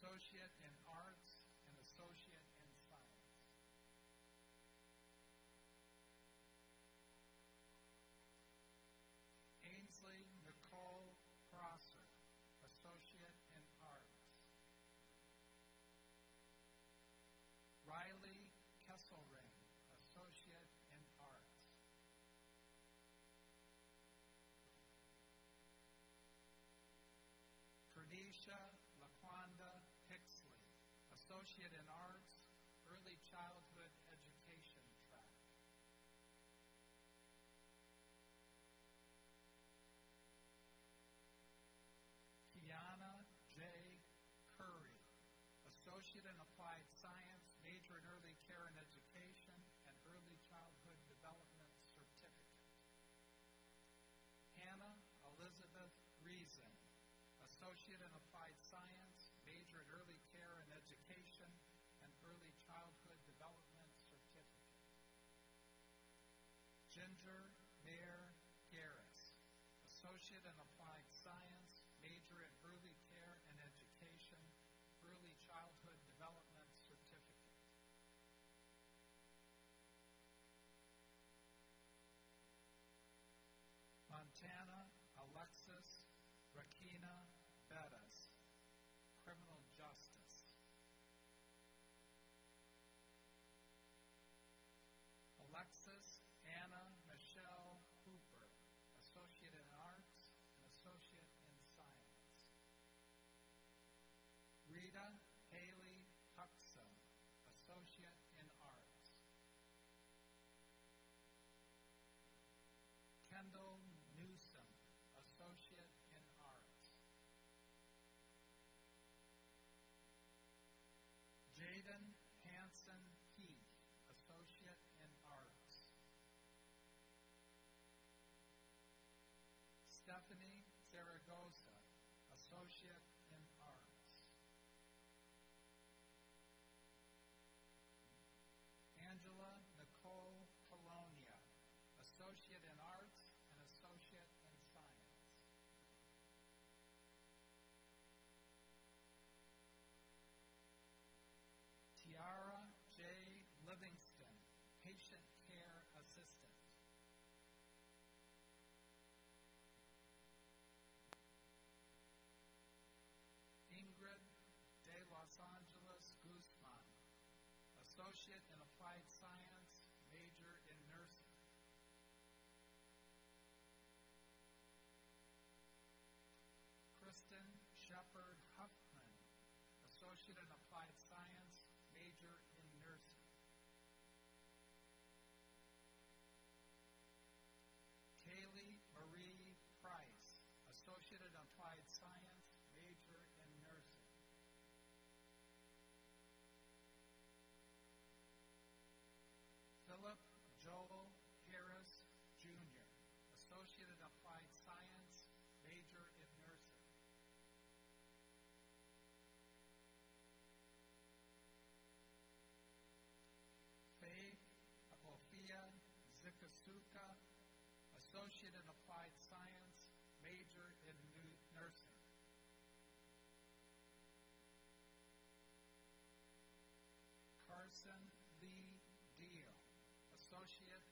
associate and associate in applied science, major in early care and education, and early childhood development certificate. Ginger Mayer Garris, associate in applied science, major in early care and education, early childhood development certificate. Montana Alexis Anna Michelle Hooper, Associate in Arts and Associate in Science. Rita Haley Huxham, Associate in Arts. Kendall fellowship. Moshe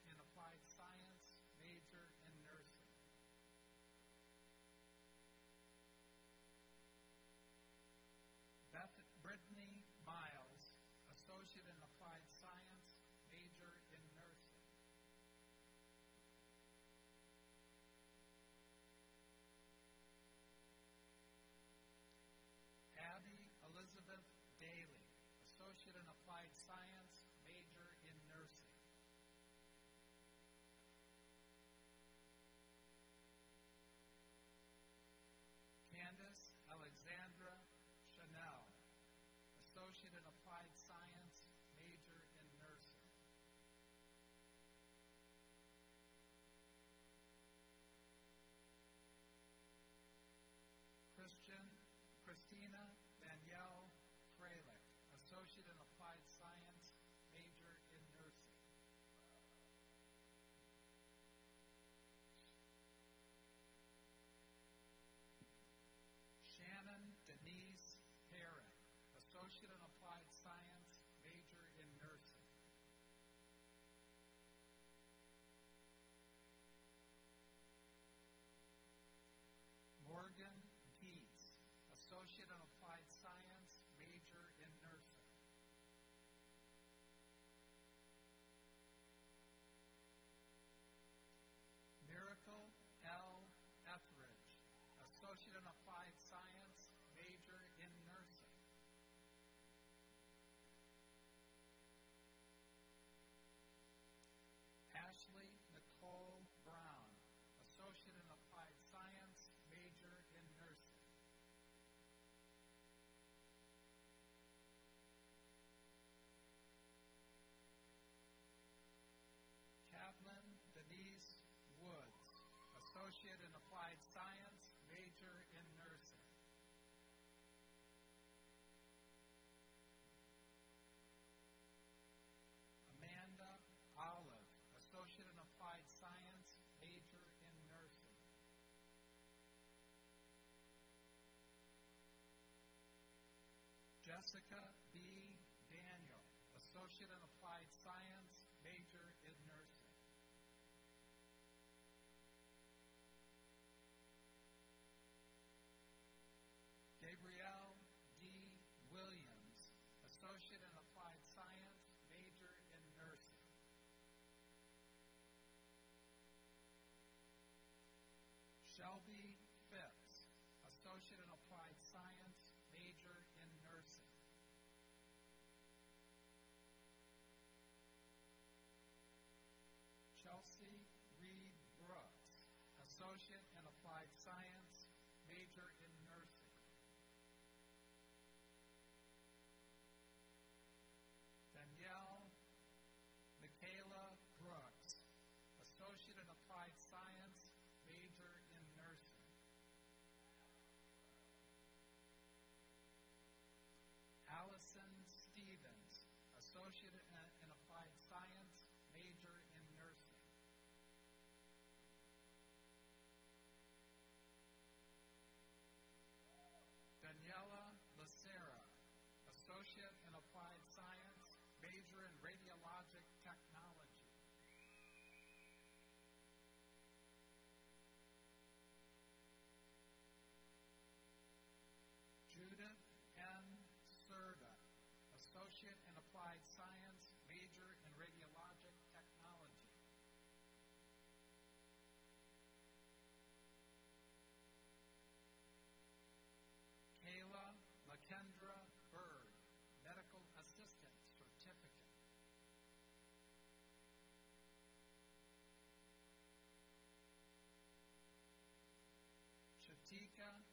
associate in applied science, major in nursing. Amanda Olive, associate in applied science, major in nursing. Jessica B. Daniel, associate in applied associate at welcome.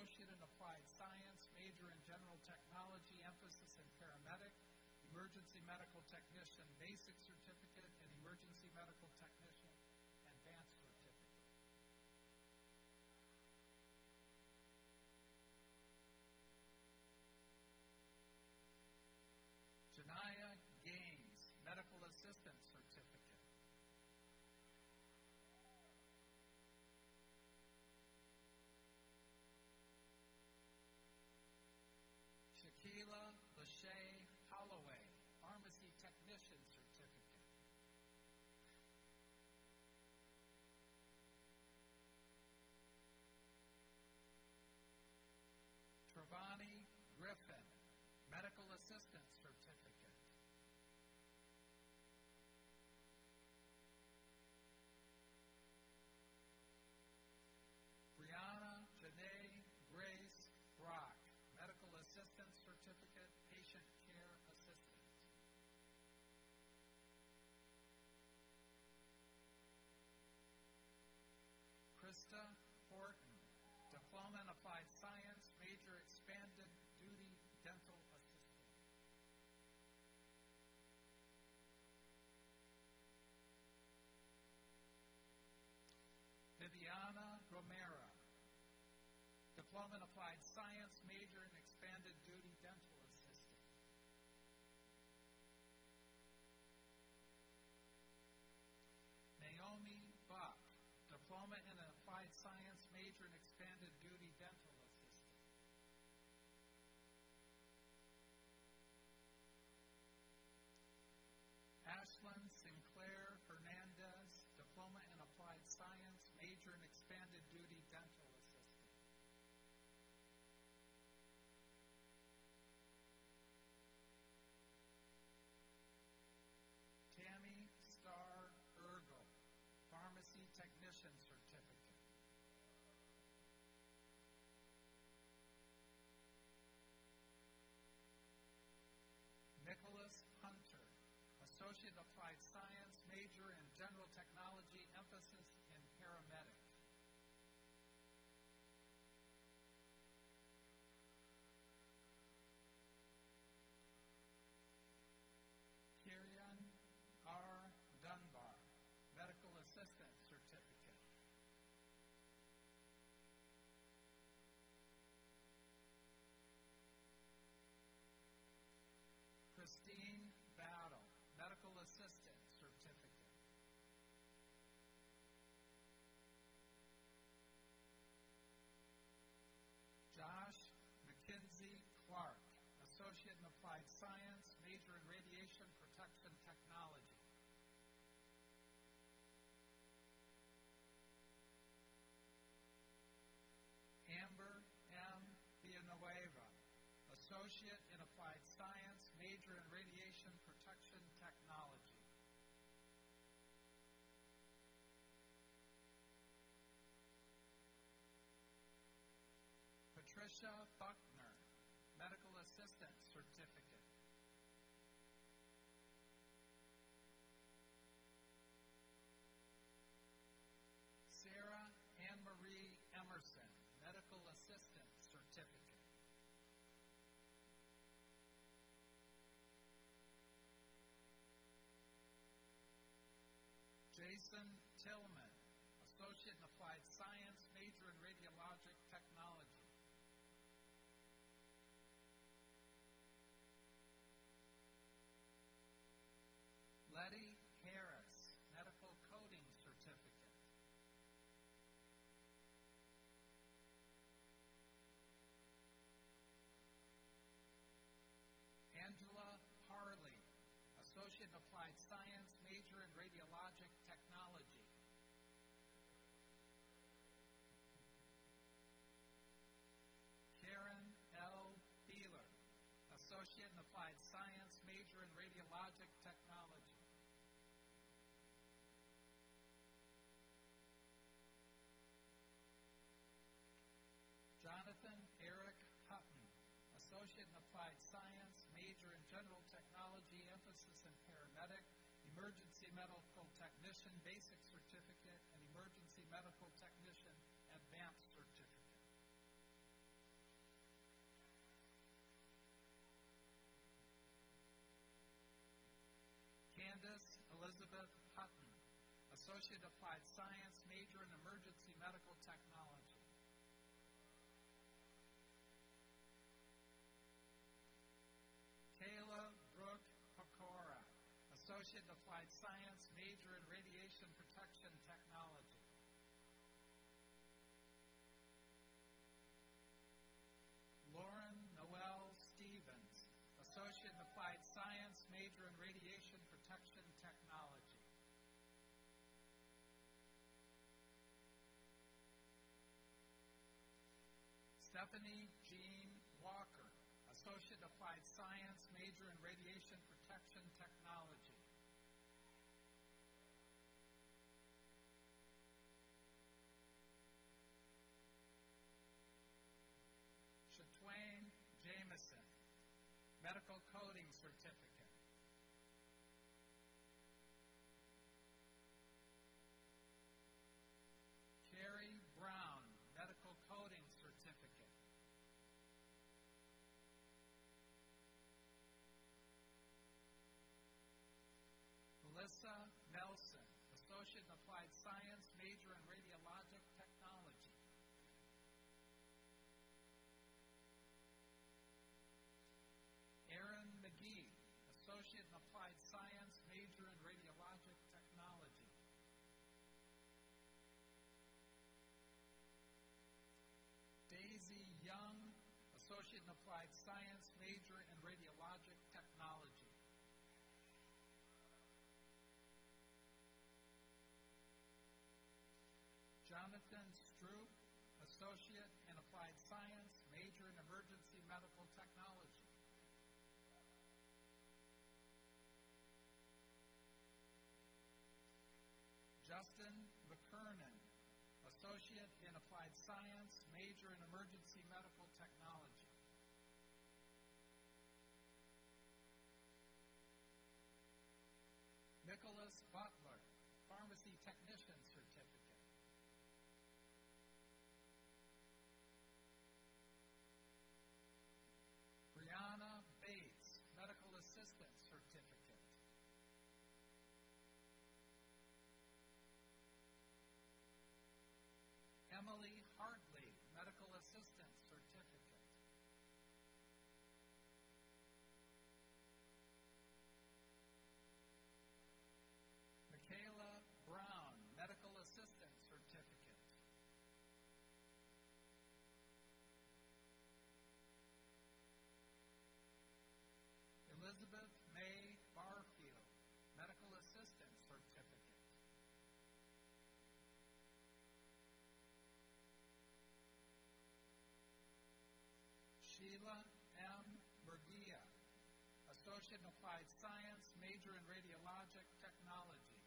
associate in applied science, major in general technology, emphasis in paramedic, emergency medical technician basic certificate, and emergency medical technician. Giovanni. Plum and Applied Science major in is applied Jason Tillman, Associate in Applied Science, emergency medical technician basic certificate, and emergency medical technician advanced certificate. Candace Elizabeth Hutton, Associate Applied Science, major in Emergency Medical Technology. Radiation protection technology. Lauren Noel Stevens, Associate in Applied Science, major in Radiation Protection Technology. Stephanie Jean Walker, Associate in Applied Science, major in Radiation Protection Technology. In Applied Science, major in Radiologic Technology. Jonathan Stroop, Associate in Applied Science, major in Emergency Medical Technology. Justin McKernan, Associate in Applied Science, major in Emergency Medical Butler, Pharmacy Technician Sheila M. Bergia, Associate in Applied Science, major in Radiologic Technology.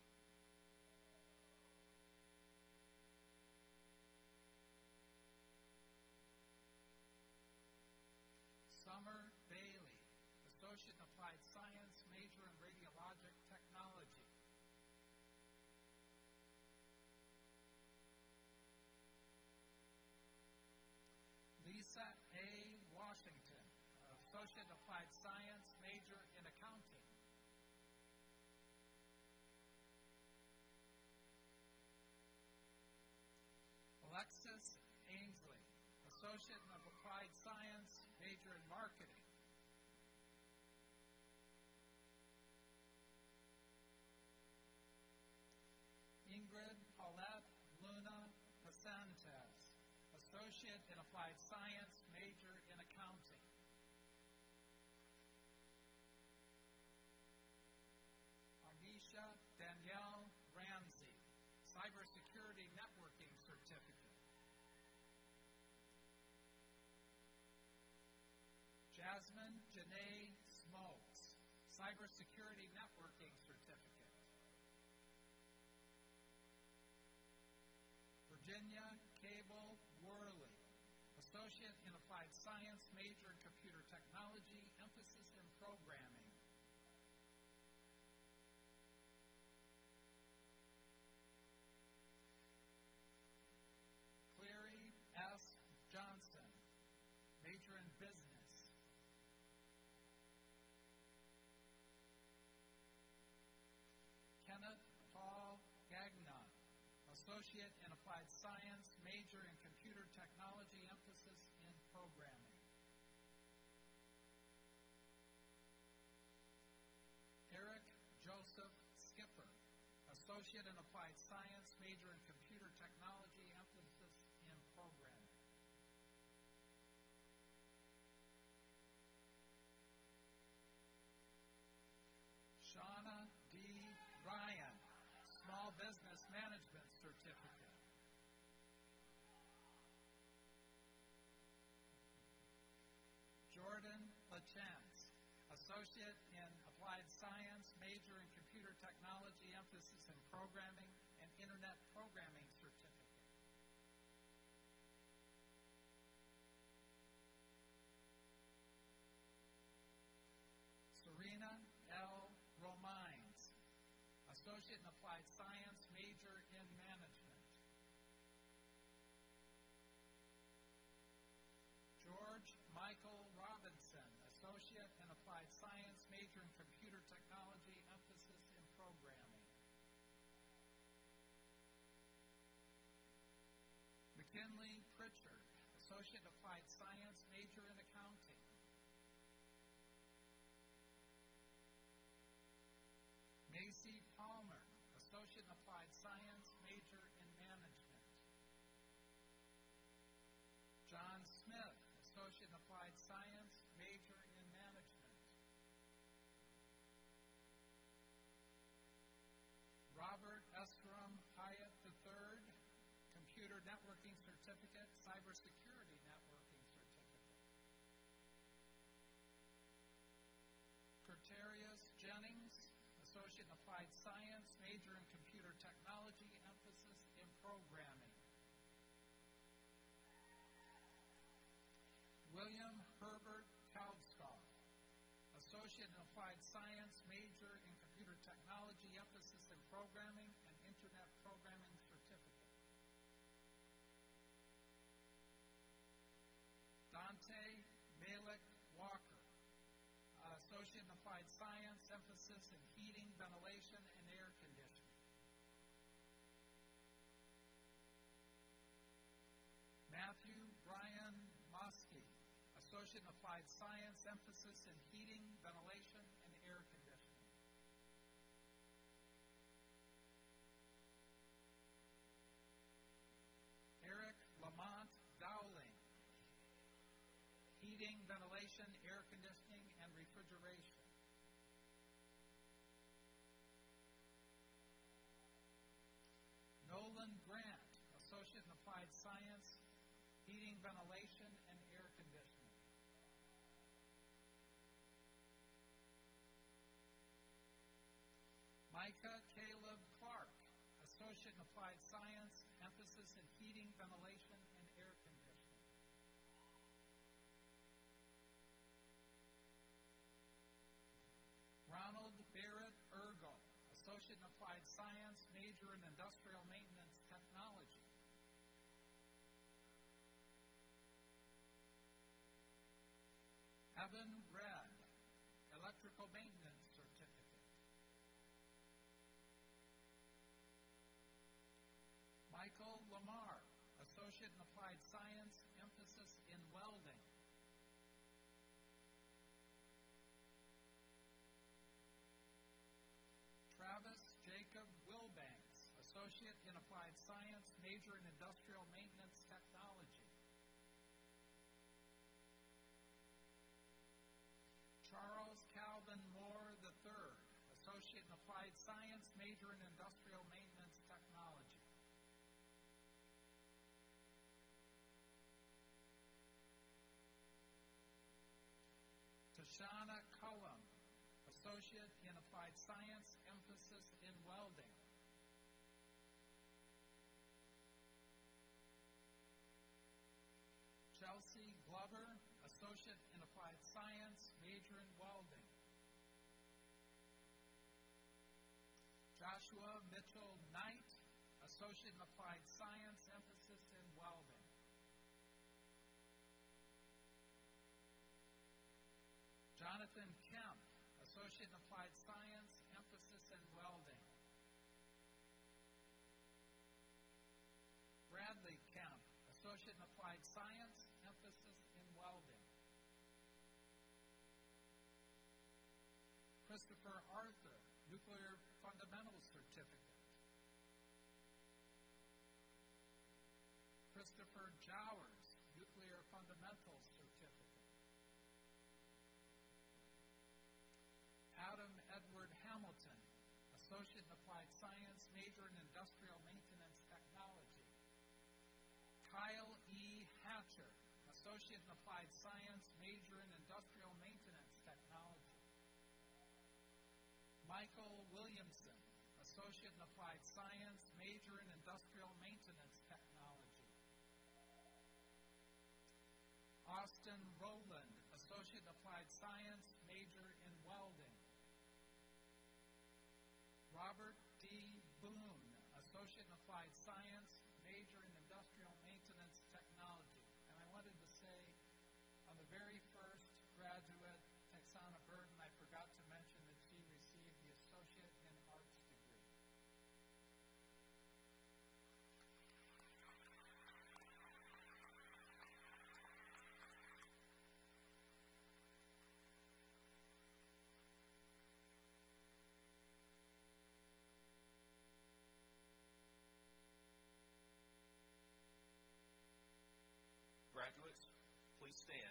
Summer Bailey, Associate in Applied Science, major in Radiologic Technology. Associate in Applied Science, major in Marketing. Ingrid Paulette Luna Pasantes, Associate in Applied Science, Jasmine Janae Smokes, Cybersecurity Networking Certificate. Virginia Cable Worley, Associate in Applied Science, major in Associate in Applied Science, major in Computer Technology, emphasis in programming. Eric Joseph Skipper, Associate in Applied Science, major in Computer Associate in Applied Science, major in Computer Technology, emphasis in programming and Internet Programming Certificate. Serena L. Romines, Associate in Applied Science, McKinley Pritchard, Associate in Applied Science, major in Accounting. Macy Palmer, Associate in Applied Science, Applied Science, major in Computer Technology, emphasis in Programming. William Herbert Kaudskoff, Associate in Applied Science, major in Computer Technology, emphasis in Programming and Internet Programming Certificate. Dante Malik Walker, Associate in Applied Emphasis in Heating, Ventilation, and Air Conditioning. Matthew Brian Mosky, Associate in Applied Science, emphasis in Heating, Ventilation, and Air Conditioning. Eric Lamont Dowling, Heating, Ventilation, Air Conditioning, and Refrigeration. Nolan Grant, Associate in Applied Science, Heating, Ventilation, and Air Conditioning. Micah Caleb Clark, Associate in Applied Science, emphasis in Heating, Ventilation, and Air Conditioning. Ronald Barrett Ergo, Associate in Applied Science, major in Industrial Evan Red, Electrical Maintenance Certificate. Michael Lamar, Associate in Applied Science, emphasis in welding. Travis Jacob Wilbanks, Associate in Applied Science, major in Industrial Maintenance Applied Science, major in Industrial Maintenance Technology. Tashana Cullum, Associate in Applied Science, emphasis in welding. Chelsea Glover, Associate in Applied Science, major in welding. Joshua Mitchell Knight, Associate in Applied Science, emphasis in welding. Jonathan Kemp, Associate in Applied Science, emphasis in welding. Bradley Kemp, Associate in Applied Science, emphasis in welding. Christopher Arthur, Nuclear Fundamentals Certificate. Christopher Jowers, Nuclear Fundamentals Certificate. Adam Edward Hamilton, Associate in Applied Science, major in Industrial Maintenance Technology. Kyle E. Hatcher, Associate in Applied Science, Michael Williamson, Associate in Applied Science, major in Industrial Maintenance Technology. Austin Rowland, On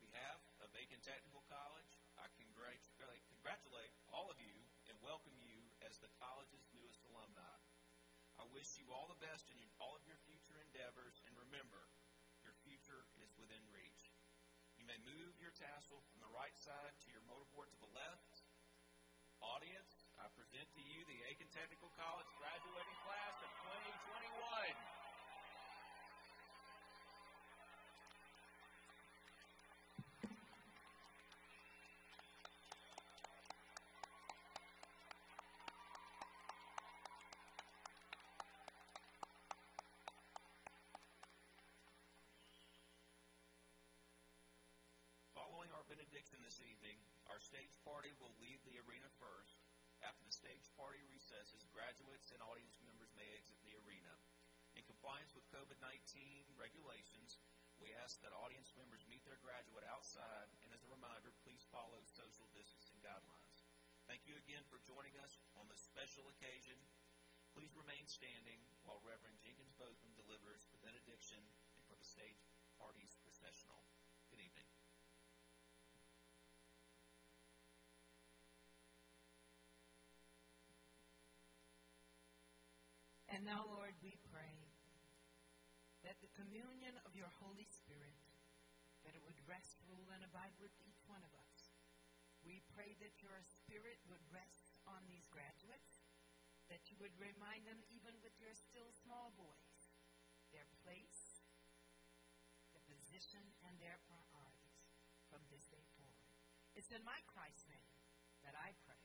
behalf of Aiken Technical College, I congratulate, congratulate all of you and welcome you as the college's newest alumni. I wish you all the best in all of your future endeavors, and remember, your future is within reach. You may move your tassel from the right side to your mortarboard to the left. Audience, I present to you the Aiken Technical College graduating class of 2021. Following our benediction this evening, our stage party will leave the arena first. After the stage party recesses, graduates and audience members may exit the arena. In compliance with COVID 19 regulations, we ask that audience members meet their graduate outside, and as a reminder, please follow social distancing guidelines. Thank you again for joining us on this special occasion. Please remain standing while Reverend Jenkins Bozeman delivers the benediction and for the stage party's processional. Good evening. And now, Lord, we pray that the communion of your Holy Spirit, that it would rest, rule, and abide with each one of us. We pray that your Spirit would rest on these graduates, that you would remind them, even with your still small voice, their place, their position, and their priorities from this day forward. It's in my Christ's name that I pray.